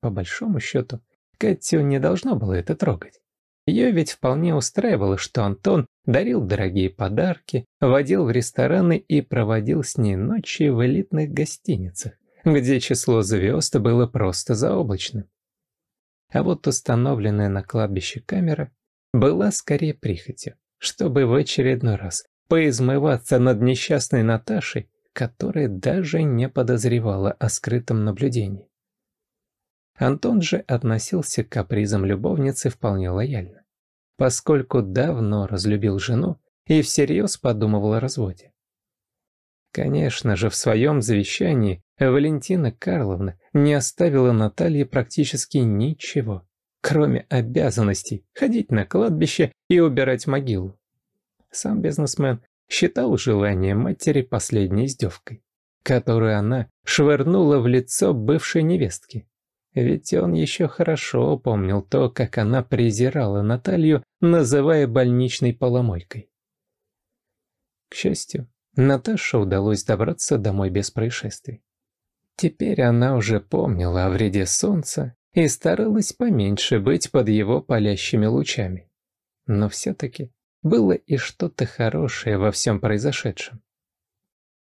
По большому счету, Катю не должно было это трогать. Ее ведь вполне устраивало, что Антон дарил дорогие подарки, водил в рестораны и проводил с ней ночи в элитных гостиницах, где число звезд было просто заоблачным. А вот установленная на кладбище камера была скорее прихотью, чтобы в очередной раз поизмываться над несчастной Наташей, которая даже не подозревала о скрытом наблюдении. Антон же относился к капризам любовницы вполне лояльно, поскольку давно разлюбил жену и всерьез подумывал о разводе. Конечно же, в своем завещании Валентина Карловна не оставила Наталье практически ничего, кроме обязанностей ходить на кладбище и убирать могилу. Сам бизнесмен считал желание матери последней издевкой, которую она швырнула в лицо бывшей невестки. Ведь он еще хорошо помнил то, как она презирала Наталью, называя больничной поломойкой. К счастью, Наташе удалось добраться домой без происшествий. Теперь она уже помнила о вреде солнца и старалась поменьше быть под его палящими лучами. Но все-таки было и что-то хорошее во всем произошедшем.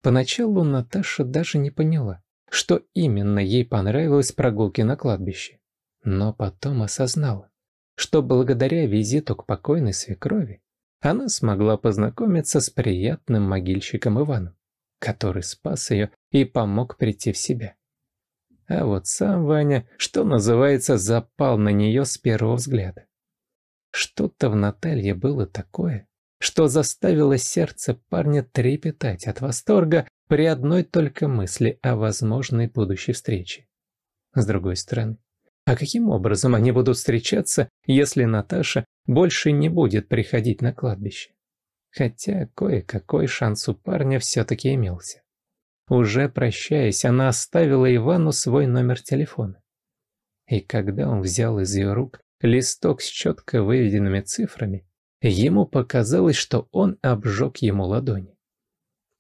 Поначалу Наташа даже не поняла, что именно ей понравилось прогулки на кладбище. Но потом осознала, что благодаря визиту к покойной свекрови она смогла познакомиться с приятным могильщиком Иваном, который спас ее и помог прийти в себя. А вот сам Ваня, что называется, запал на нее с первого взгляда. Что-то в Наталье было такое, что заставило сердце парня трепетать от восторга при одной только мысли о возможной будущей встрече. С другой стороны, а каким образом они будут встречаться, если Наташа больше не будет приходить на кладбище? Хотя кое-какой шанс у парня все-таки имелся. Уже прощаясь, она оставила Ивану свой номер телефона. И когда он взял из ее рук листок с четко выведенными цифрами, ему показалось, что он обжег ему ладони.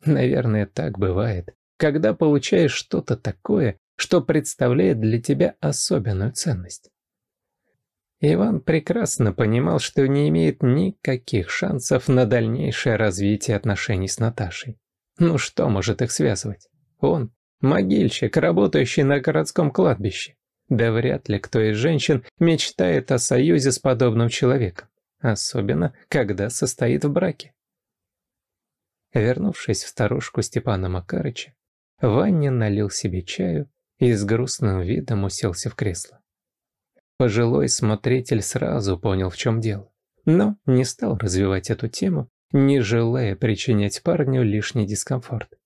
Наверное, так бывает, когда получаешь что-то такое, что представляет для тебя особенную ценность. Иван прекрасно понимал, что не имеет никаких шансов на дальнейшее развитие отношений с Наташей. Ну что может их связывать? Он – могильщик, работающий на городском кладбище. Да вряд ли кто из женщин мечтает о союзе с подобным человеком, особенно когда состоит в браке. Вернувшись в старушку Степана Макарыча, Ваня налил себе чаю и с грустным видом уселся в кресло. Пожилой смотритель сразу понял, в чем дело, но не стал развивать эту тему, не желая причинять парню лишний дискомфорт.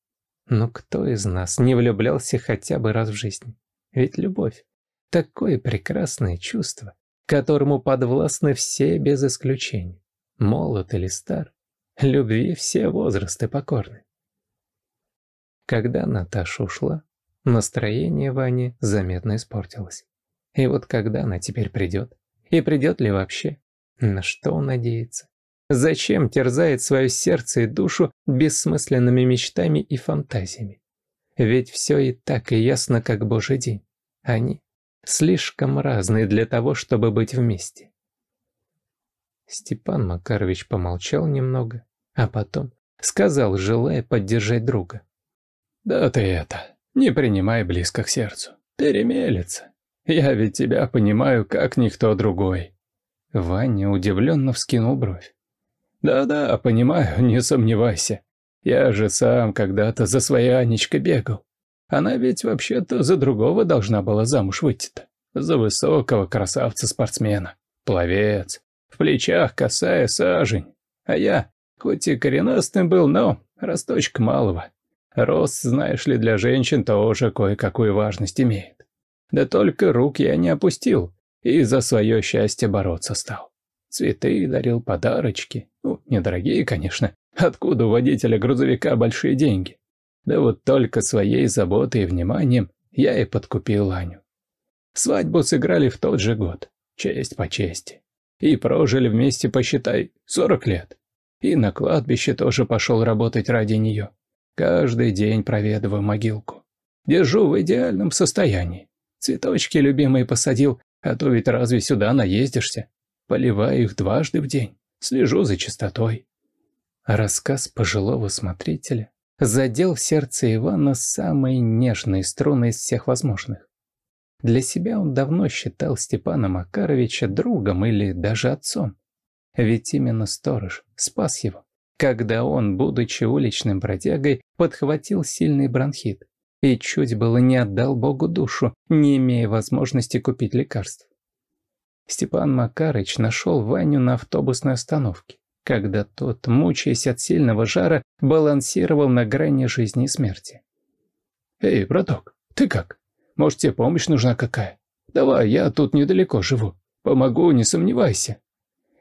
Но кто из нас не влюблялся хотя бы раз в жизни? Ведь любовь – такое прекрасное чувство, которому подвластны все без исключения, молод или стар, Любви все возрасты покорны. Когда Наташа ушла, настроение Вани заметно испортилось. И вот когда она теперь придет? И придет ли вообще? На что он надеется? Зачем терзает свое сердце и душу бессмысленными мечтами и фантазиями? Ведь все и так и ясно, как божий день. Они слишком разные для того, чтобы быть вместе. Степан Макарович помолчал немного, а потом сказал, желая поддержать друга. «Да ты это, не принимай близко к сердцу. Перемелется. Я ведь тебя понимаю, как никто другой». Ваня удивленно вскинул бровь. «Да-да, понимаю, не сомневайся. Я же сам когда-то за своей Анечкой бегал. Она ведь вообще-то за другого должна была замуж выйти-то. За высокого красавца-спортсмена. Пловец. В плечах косая сажень. А я, хоть и коренастым был, но росточек малого. Рост, знаешь ли, для женщин тоже кое-какую важность имеет. Да только рук я не опустил и за свое счастье бороться стал. Цветы дарил, подарочки. Ну, недорогие, конечно. Откуда у водителя грузовика большие деньги? Да вот только своей заботой и вниманием я и подкупил Аню. Свадьбу сыграли в тот же год, честь по чести. И прожили вместе, посчитай, сорок лет. И на кладбище тоже пошел работать ради нее. Каждый день проведываю могилку. Держу в идеальном состоянии. Цветочки любимые посадил, а то ведь разве сюда наездишься? Поливаю их дважды в день, слежу за чистотой. Рассказ пожилого смотрителя задел в сердце Ивана самые нежные струны из всех возможных. Для себя он давно считал Степана Макаровича другом или даже отцом. Ведь именно сторож спас его, когда он, будучи уличным бродягой, подхватил сильный бронхит и чуть было не отдал Богу душу, не имея возможности купить лекарств. Степан Макарыч нашел Ваню на автобусной остановке, когда тот, мучаясь от сильного жара, балансировал на грани жизни и смерти. «Эй, браток, ты как?» Может, тебе помощь нужна какая? Давай, я тут недалеко живу. Помогу, не сомневайся».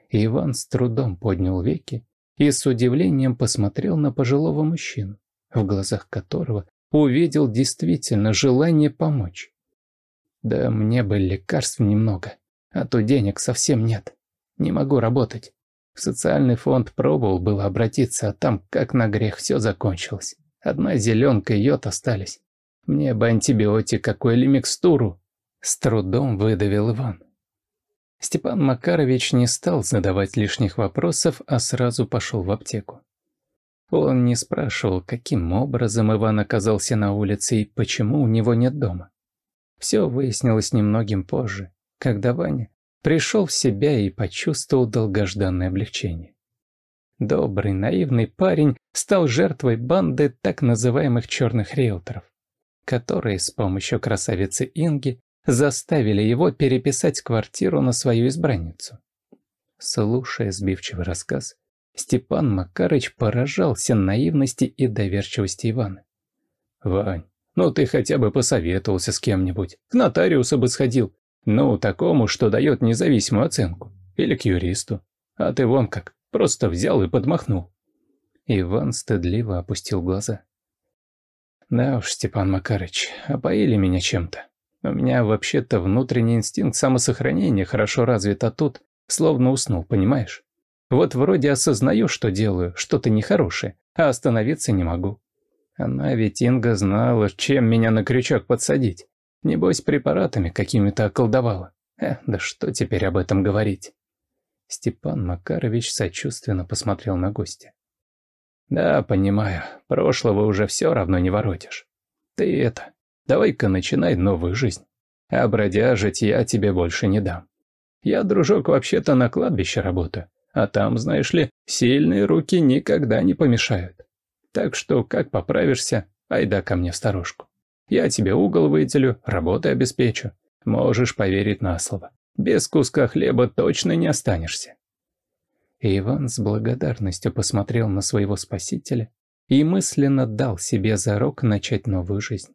Иван с трудом поднял веки и с удивлением посмотрел на пожилого мужчину, в глазах которого увидел действительно желание помочь. «Да мне бы лекарств немного, а то денег совсем нет. Не могу работать. В социальный фонд пробовал было обратиться, а там как на грех все закончилось. Одна зеленка и йод остались. Мне бы антибиотик какой или микстуру. С трудом выдавил Иван. Степан Макарович не стал задавать лишних вопросов, а сразу пошел в аптеку. Он не спрашивал, каким образом Иван оказался на улице и почему у него нет дома. Все выяснилось немногим позже, когда Ваня пришел в себя и почувствовал долгожданное облегчение. Добрый, наивный парень стал жертвой банды так называемых черных риэлторов которые с помощью красавицы Инги заставили его переписать квартиру на свою избранницу. Слушая сбивчивый рассказ, Степан Макарыч поражался наивности и доверчивости Ивана. «Вань, ну ты хотя бы посоветовался с кем-нибудь, к нотариусу бы сходил, ну, такому, что дает независимую оценку, или к юристу. А ты вон как, просто взял и подмахнул». Иван стыдливо опустил глаза. Да уж, Степан Макарыч, опоили меня чем-то. У меня вообще-то внутренний инстинкт самосохранения хорошо развит, а тут словно уснул, понимаешь? Вот вроде осознаю, что делаю, что-то нехорошее, а остановиться не могу. Она ведь Инга знала, чем меня на крючок подсадить. Небось, препаратами какими-то околдовала. Эх, да что теперь об этом говорить? Степан Макарович сочувственно посмотрел на гостя. Да, понимаю, прошлого уже все равно не воротишь. Ты это, давай-ка начинай новую жизнь. А бродяжить я тебе больше не дам. Я, дружок, вообще-то на кладбище работаю, а там, знаешь ли, сильные руки никогда не помешают. Так что, как поправишься, айда ко мне в сторожку. Я тебе угол выделю, работы обеспечу. Можешь поверить на слово. Без куска хлеба точно не останешься. И Иван с благодарностью посмотрел на своего спасителя и мысленно дал себе зарок начать новую жизнь.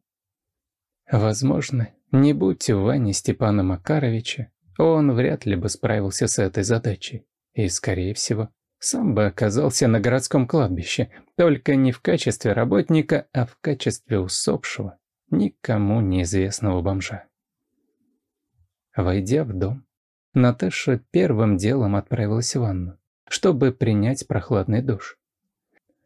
Возможно, не будь у Вани Степана Макаровича, он вряд ли бы справился с этой задачей. И, скорее всего, сам бы оказался на городском кладбище, только не в качестве работника, а в качестве усопшего, никому неизвестного бомжа. Войдя в дом, Наташа первым делом отправилась в ванну чтобы принять прохладный душ.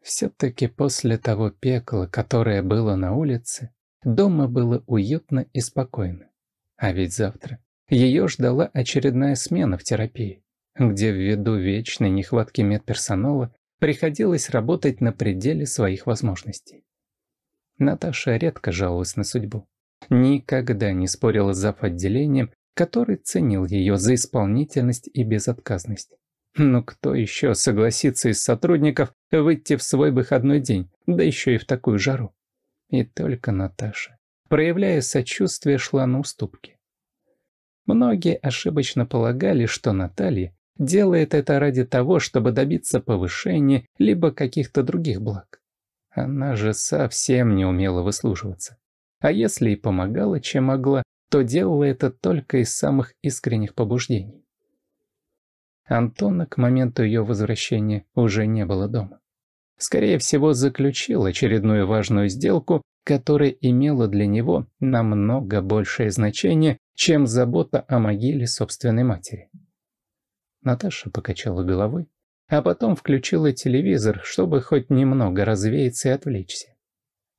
Все-таки после того пекла, которое было на улице, дома было уютно и спокойно. А ведь завтра ее ждала очередная смена в терапии, где ввиду вечной нехватки медперсонала приходилось работать на пределе своих возможностей. Наташа редко жаловалась на судьбу. Никогда не спорила с зав. отделением, который ценил ее за исполнительность и безотказность. Но кто еще согласится из сотрудников выйти в свой выходной день, да еще и в такую жару? И только Наташа, проявляя сочувствие, шла на уступки. Многие ошибочно полагали, что Наталья делает это ради того, чтобы добиться повышения либо каких-то других благ. Она же совсем не умела выслуживаться. А если и помогала, чем могла, то делала это только из самых искренних побуждений. Антона к моменту ее возвращения уже не было дома. Скорее всего, заключил очередную важную сделку, которая имела для него намного большее значение, чем забота о могиле собственной матери. Наташа покачала головой, а потом включила телевизор, чтобы хоть немного развеяться и отвлечься.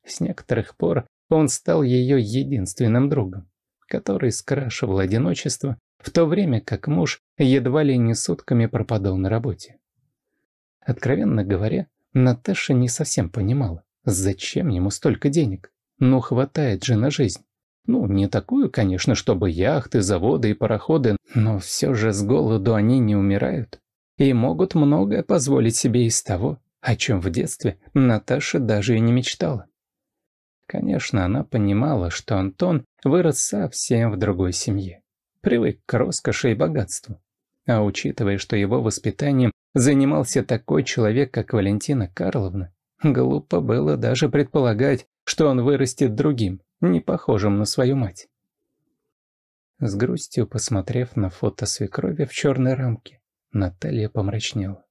С некоторых пор он стал ее единственным другом, который скрашивал одиночество, в то время как муж едва ли не сутками пропадал на работе. Откровенно говоря, Наташа не совсем понимала, зачем ему столько денег. Ну, хватает же на жизнь. Ну, не такую, конечно, чтобы яхты, заводы и пароходы, но все же с голоду они не умирают. И могут многое позволить себе из того, о чем в детстве Наташа даже и не мечтала. Конечно, она понимала, что Антон вырос совсем в другой семье. Привык к роскоши и богатству. А учитывая, что его воспитанием занимался такой человек, как Валентина Карловна, глупо было даже предполагать, что он вырастет другим, не похожим на свою мать. С грустью посмотрев на фото свекрови в черной рамке, Наталья помрачнела.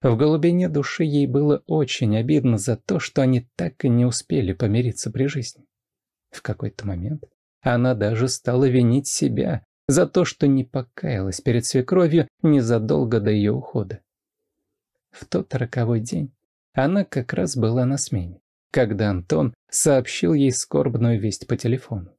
В глубине души ей было очень обидно за то, что они так и не успели помириться при жизни. В какой-то момент она даже стала винить себя за то, что не покаялась перед свекровью незадолго до ее ухода. В тот роковой день она как раз была на смене когда Антон сообщил ей скорбную весть по телефону.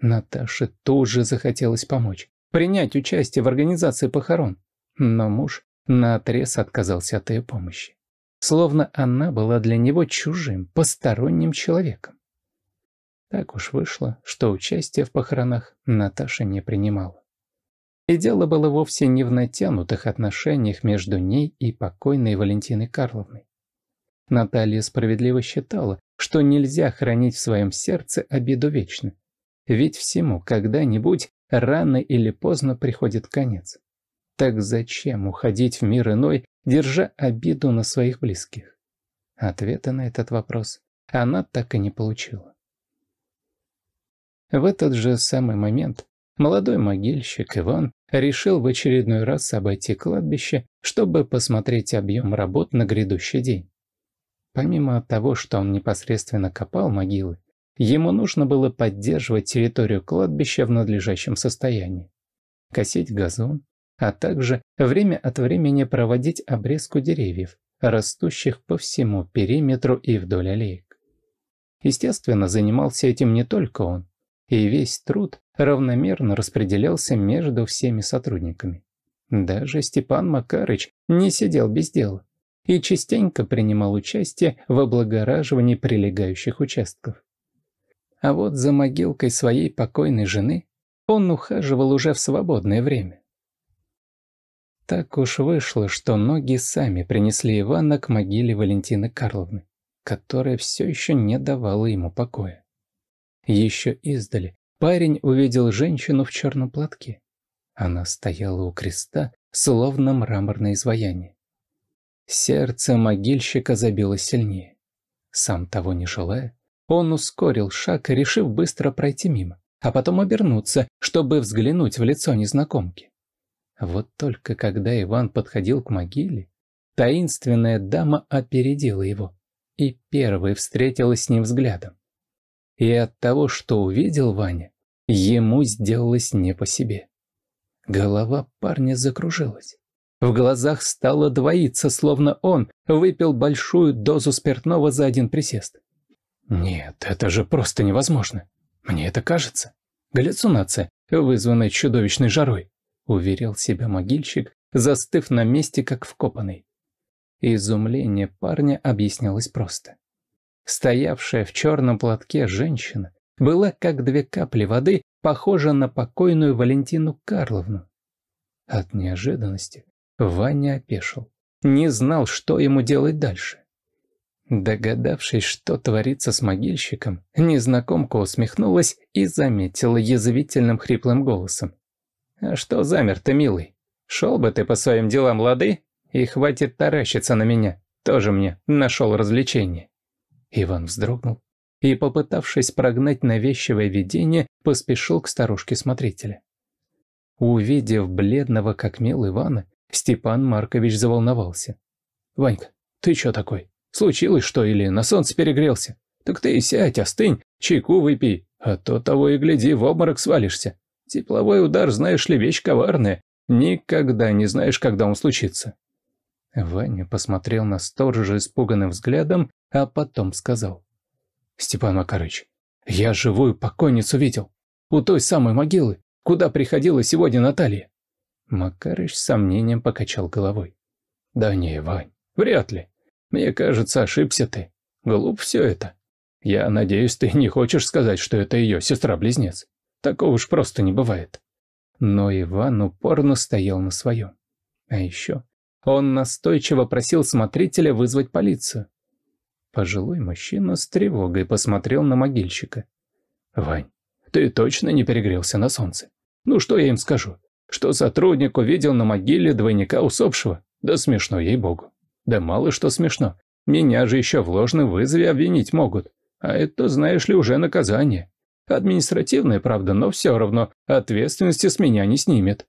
Наташе тут же захотелось помочь, принять участие в организации похорон, но муж наотрез отказался от ее помощи. Словно она была для него чужим, посторонним человеком. Так уж вышло, что участие в похоронах Наташа не принимала. И дело было вовсе не в натянутых отношениях между ней и покойной Валентиной Карловной. Наталья справедливо считала, что нельзя хранить в своем сердце обиду вечно. Ведь всему когда-нибудь рано или поздно приходит конец. Так зачем уходить в мир иной, держа обиду на своих близких? Ответа на этот вопрос она так и не получила. В этот же самый момент молодой могильщик Иван решил в очередной раз обойти кладбище, чтобы посмотреть объем работ на грядущий день. Помимо того, что он непосредственно копал могилы, ему нужно было поддерживать территорию кладбища в надлежащем состоянии, косить газон, а также время от времени проводить обрезку деревьев, растущих по всему периметру и вдоль аллеек. Естественно, занимался этим не только он, и весь труд равномерно распределялся между всеми сотрудниками. Даже Степан Макарыч не сидел без дела и частенько принимал участие в облагораживании прилегающих участков. А вот за могилкой своей покойной жены он ухаживал уже в свободное время. Так уж вышло, что ноги сами принесли Ивана к могиле Валентины Карловны, которая все еще не давала ему покоя. Еще издали парень увидел женщину в черном платке. Она стояла у креста, словно мраморное изваяние. Сердце могильщика забилось сильнее. Сам того не желая, он ускорил шаг, решив быстро пройти мимо, а потом обернуться, чтобы взглянуть в лицо незнакомки. Вот только когда Иван подходил к могиле, таинственная дама опередила его и первой встретилась с ним взглядом. И от того, что увидел Ваня, ему сделалось не по себе. Голова парня закружилась. В глазах стало двоиться, словно он выпил большую дозу спиртного за один присест. Нет, это же просто невозможно. Мне это кажется. Галлюцинация, вызванная чудовищной жарой, уверил себя могильщик, застыв на месте, как вкопанный. Изумление парня объяснялось просто. Стоявшая в черном платке женщина была, как две капли воды, похожа на покойную Валентину Карловну. От неожиданности Ваня опешил. Не знал, что ему делать дальше. Догадавшись, что творится с могильщиком, незнакомка усмехнулась и заметила язвительным хриплым голосом. «А что замер-то, милый? Шел бы ты по своим делам, лады? И хватит таращиться на меня. Тоже мне нашел развлечение». Иван вздрогнул и, попытавшись прогнать навязчивое видение, поспешил к старушке-смотрителя. Увидев бледного как мел Ивана, Степан Маркович заволновался. «Ванька, ты чё такой? Случилось что или на солнце перегрелся? Так ты и сядь, остынь, чайку выпей, а то того и гляди, в обморок свалишься. Тепловой удар, знаешь ли, вещь коварная. Никогда не знаешь, когда он случится». Ваня посмотрел на сторожа испуганным взглядом, а потом сказал. «Степан Макарыч, я живую покойницу видел. У той самой могилы, куда приходила сегодня Наталья». Макарыч с сомнением покачал головой. «Да не, Вань, вряд ли. Мне кажется, ошибся ты. Глуп все это. Я надеюсь, ты не хочешь сказать, что это ее сестра-близнец. Такого уж просто не бывает». Но Иван упорно стоял на своем. А еще он настойчиво просил смотрителя вызвать полицию. Пожилой мужчина с тревогой посмотрел на могильщика. «Вань, ты точно не перегрелся на солнце? Ну что я им скажу? Что сотрудник увидел на могиле двойника усопшего? Да смешно, ей-богу. Да мало что смешно. Меня же еще в ложном вызове обвинить могут. А это, знаешь ли, уже наказание. Административное, правда, но все равно ответственности с меня не снимет.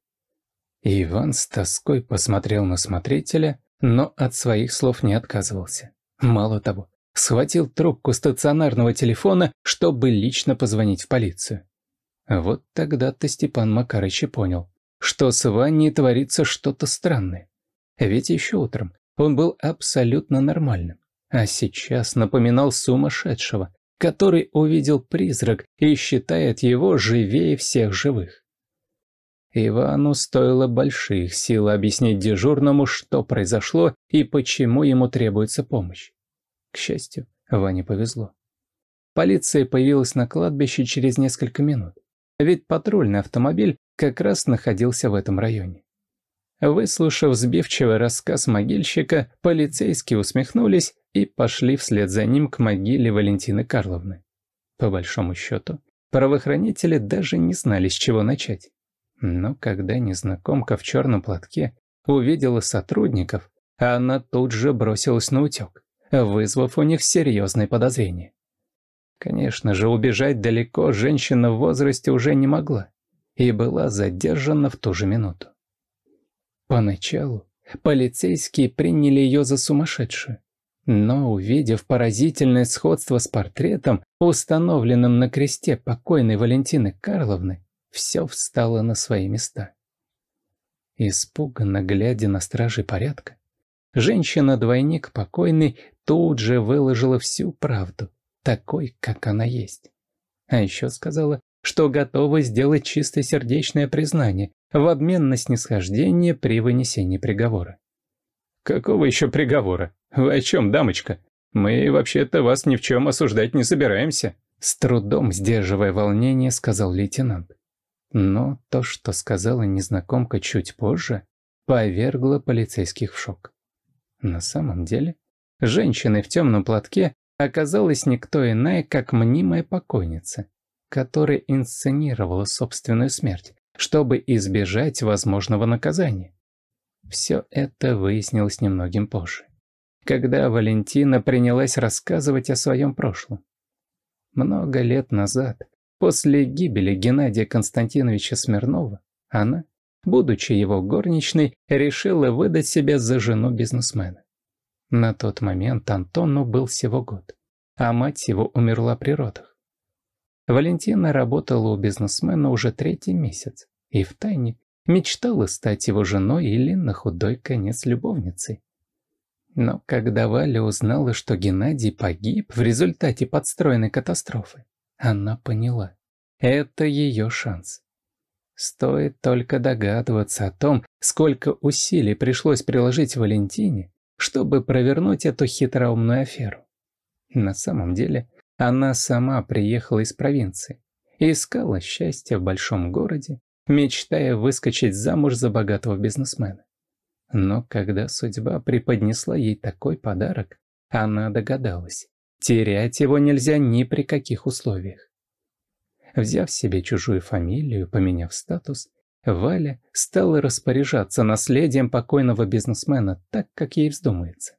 Иван с тоской посмотрел на смотрителя, но от своих слов не отказывался. Мало того, схватил трубку стационарного телефона, чтобы лично позвонить в полицию. Вот тогда-то Степан Макарыч и понял, что с Ваней творится что-то странное. Ведь еще утром он был абсолютно нормальным, а сейчас напоминал сумасшедшего, который увидел призрак и считает его живее всех живых. Ивану стоило больших сил объяснить дежурному, что произошло и почему ему требуется помощь. К счастью, Ване повезло. Полиция появилась на кладбище через несколько минут, ведь патрульный автомобиль как раз находился в этом районе. Выслушав сбивчивый рассказ могильщика, полицейские усмехнулись и пошли вслед за ним к могиле Валентины Карловны. По большому счету, правоохранители даже не знали, с чего начать. Но когда незнакомка в черном платке увидела сотрудников, она тут же бросилась на утек, вызвав у них серьезные подозрения. Конечно же, убежать далеко женщина в возрасте уже не могла и была задержана в ту же минуту. Поначалу полицейские приняли ее за сумасшедшую, но, увидев поразительное сходство с портретом, установленным на кресте покойной Валентины Карловны, все встало на свои места. Испуганно глядя на стражи порядка, женщина-двойник покойной тут же выложила всю правду, такой, как она есть. А еще сказала, что готова сделать чистосердечное признание в обмен на снисхождение при вынесении приговора. «Какого еще приговора? Вы о чем, дамочка? Мы вообще-то вас ни в чем осуждать не собираемся», с трудом сдерживая волнение, сказал лейтенант. Но то, что сказала незнакомка чуть позже, повергло полицейских в шок. На самом деле, женщиной в темном платке оказалась никто иная, как мнимая покойница, которая инсценировала собственную смерть, чтобы избежать возможного наказания. Все это выяснилось немногим позже, когда Валентина принялась рассказывать о своем прошлом. Много лет назад После гибели Геннадия Константиновича Смирнова она, будучи его горничной, решила выдать себя за жену бизнесмена. На тот момент Антону был всего год, а мать его умерла при родах. Валентина работала у бизнесмена уже третий месяц и втайне мечтала стать его женой или на худой конец любовницей. Но когда Валя узнала, что Геннадий погиб в результате подстроенной катастрофы, она поняла. Это ее шанс. Стоит только догадываться о том, сколько усилий пришлось приложить Валентине, чтобы провернуть эту хитроумную аферу. На самом деле, она сама приехала из провинции, искала счастье в большом городе, мечтая выскочить замуж за богатого бизнесмена. Но когда судьба преподнесла ей такой подарок, она догадалась, терять его нельзя ни при каких условиях. Взяв себе чужую фамилию, поменяв статус, Валя стала распоряжаться наследием покойного бизнесмена так, как ей вздумается.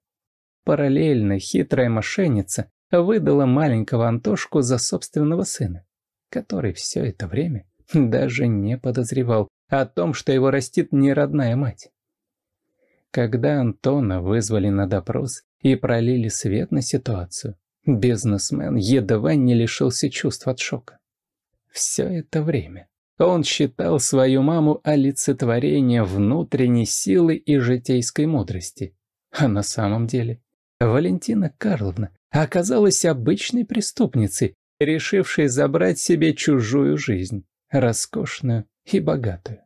Параллельно хитрая мошенница выдала маленького Антошку за собственного сына, который все это время даже не подозревал о том, что его растит не родная мать. Когда Антона вызвали на допрос и пролили свет на ситуацию, бизнесмен едва не лишился чувств от шока. Все это время он считал свою маму олицетворением внутренней силы и житейской мудрости. А на самом деле Валентина Карловна оказалась обычной преступницей, решившей забрать себе чужую жизнь, роскошную и богатую.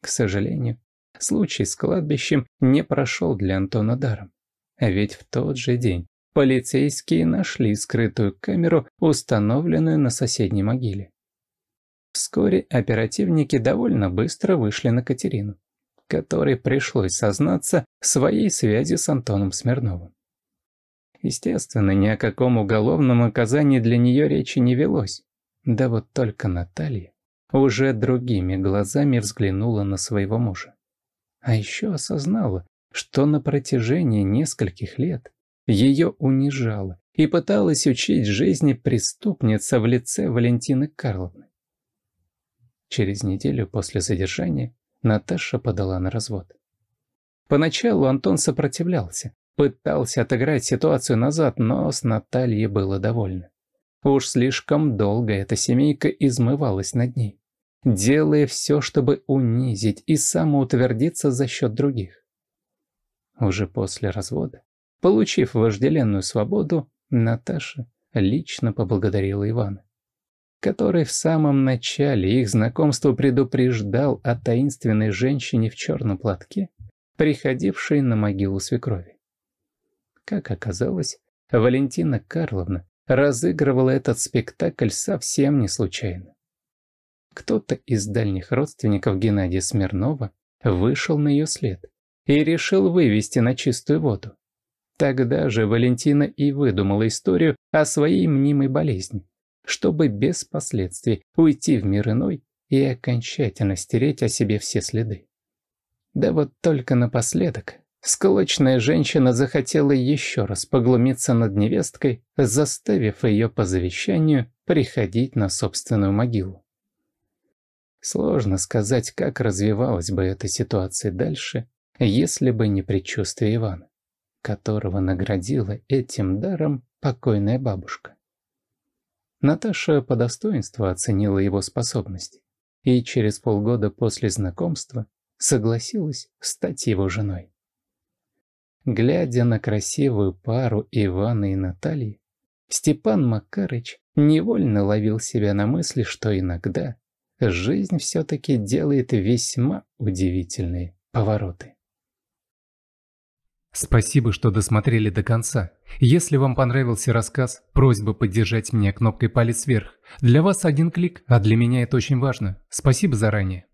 К сожалению, случай с кладбищем не прошел для Антона даром. А ведь в тот же день полицейские нашли скрытую камеру, установленную на соседней могиле. Вскоре оперативники довольно быстро вышли на Катерину, которой пришлось сознаться в своей связи с Антоном Смирновым. Естественно, ни о каком уголовном оказании для нее речи не велось. Да вот только Наталья уже другими глазами взглянула на своего мужа. А еще осознала, что на протяжении нескольких лет ее унижала и пыталась учить жизни преступница в лице Валентины Карловны. Через неделю после задержания Наташа подала на развод. Поначалу Антон сопротивлялся, пытался отыграть ситуацию назад, но с Натальей было довольно. Уж слишком долго эта семейка измывалась над ней, делая все, чтобы унизить и самоутвердиться за счет других. Уже после развода, получив вожделенную свободу, Наташа лично поблагодарила Ивана который в самом начале их знакомства предупреждал о таинственной женщине в черном платке, приходившей на могилу свекрови. Как оказалось, Валентина Карловна разыгрывала этот спектакль совсем не случайно. Кто-то из дальних родственников Геннадия Смирнова вышел на ее след и решил вывести на чистую воду. Тогда же Валентина и выдумала историю о своей мнимой болезни чтобы без последствий уйти в мир иной и окончательно стереть о себе все следы. Да вот только напоследок склочная женщина захотела еще раз поглумиться над невесткой, заставив ее по завещанию приходить на собственную могилу. Сложно сказать, как развивалась бы эта ситуация дальше, если бы не предчувствие Ивана, которого наградила этим даром покойная бабушка. Наташа по достоинству оценила его способности и через полгода после знакомства согласилась стать его женой. Глядя на красивую пару Ивана и Натальи, Степан Макарыч невольно ловил себя на мысли, что иногда жизнь все-таки делает весьма удивительные повороты. Спасибо, что досмотрели до конца. Если вам понравился рассказ, просьба поддержать меня кнопкой палец вверх. Для вас один клик, а для меня это очень важно. Спасибо заранее.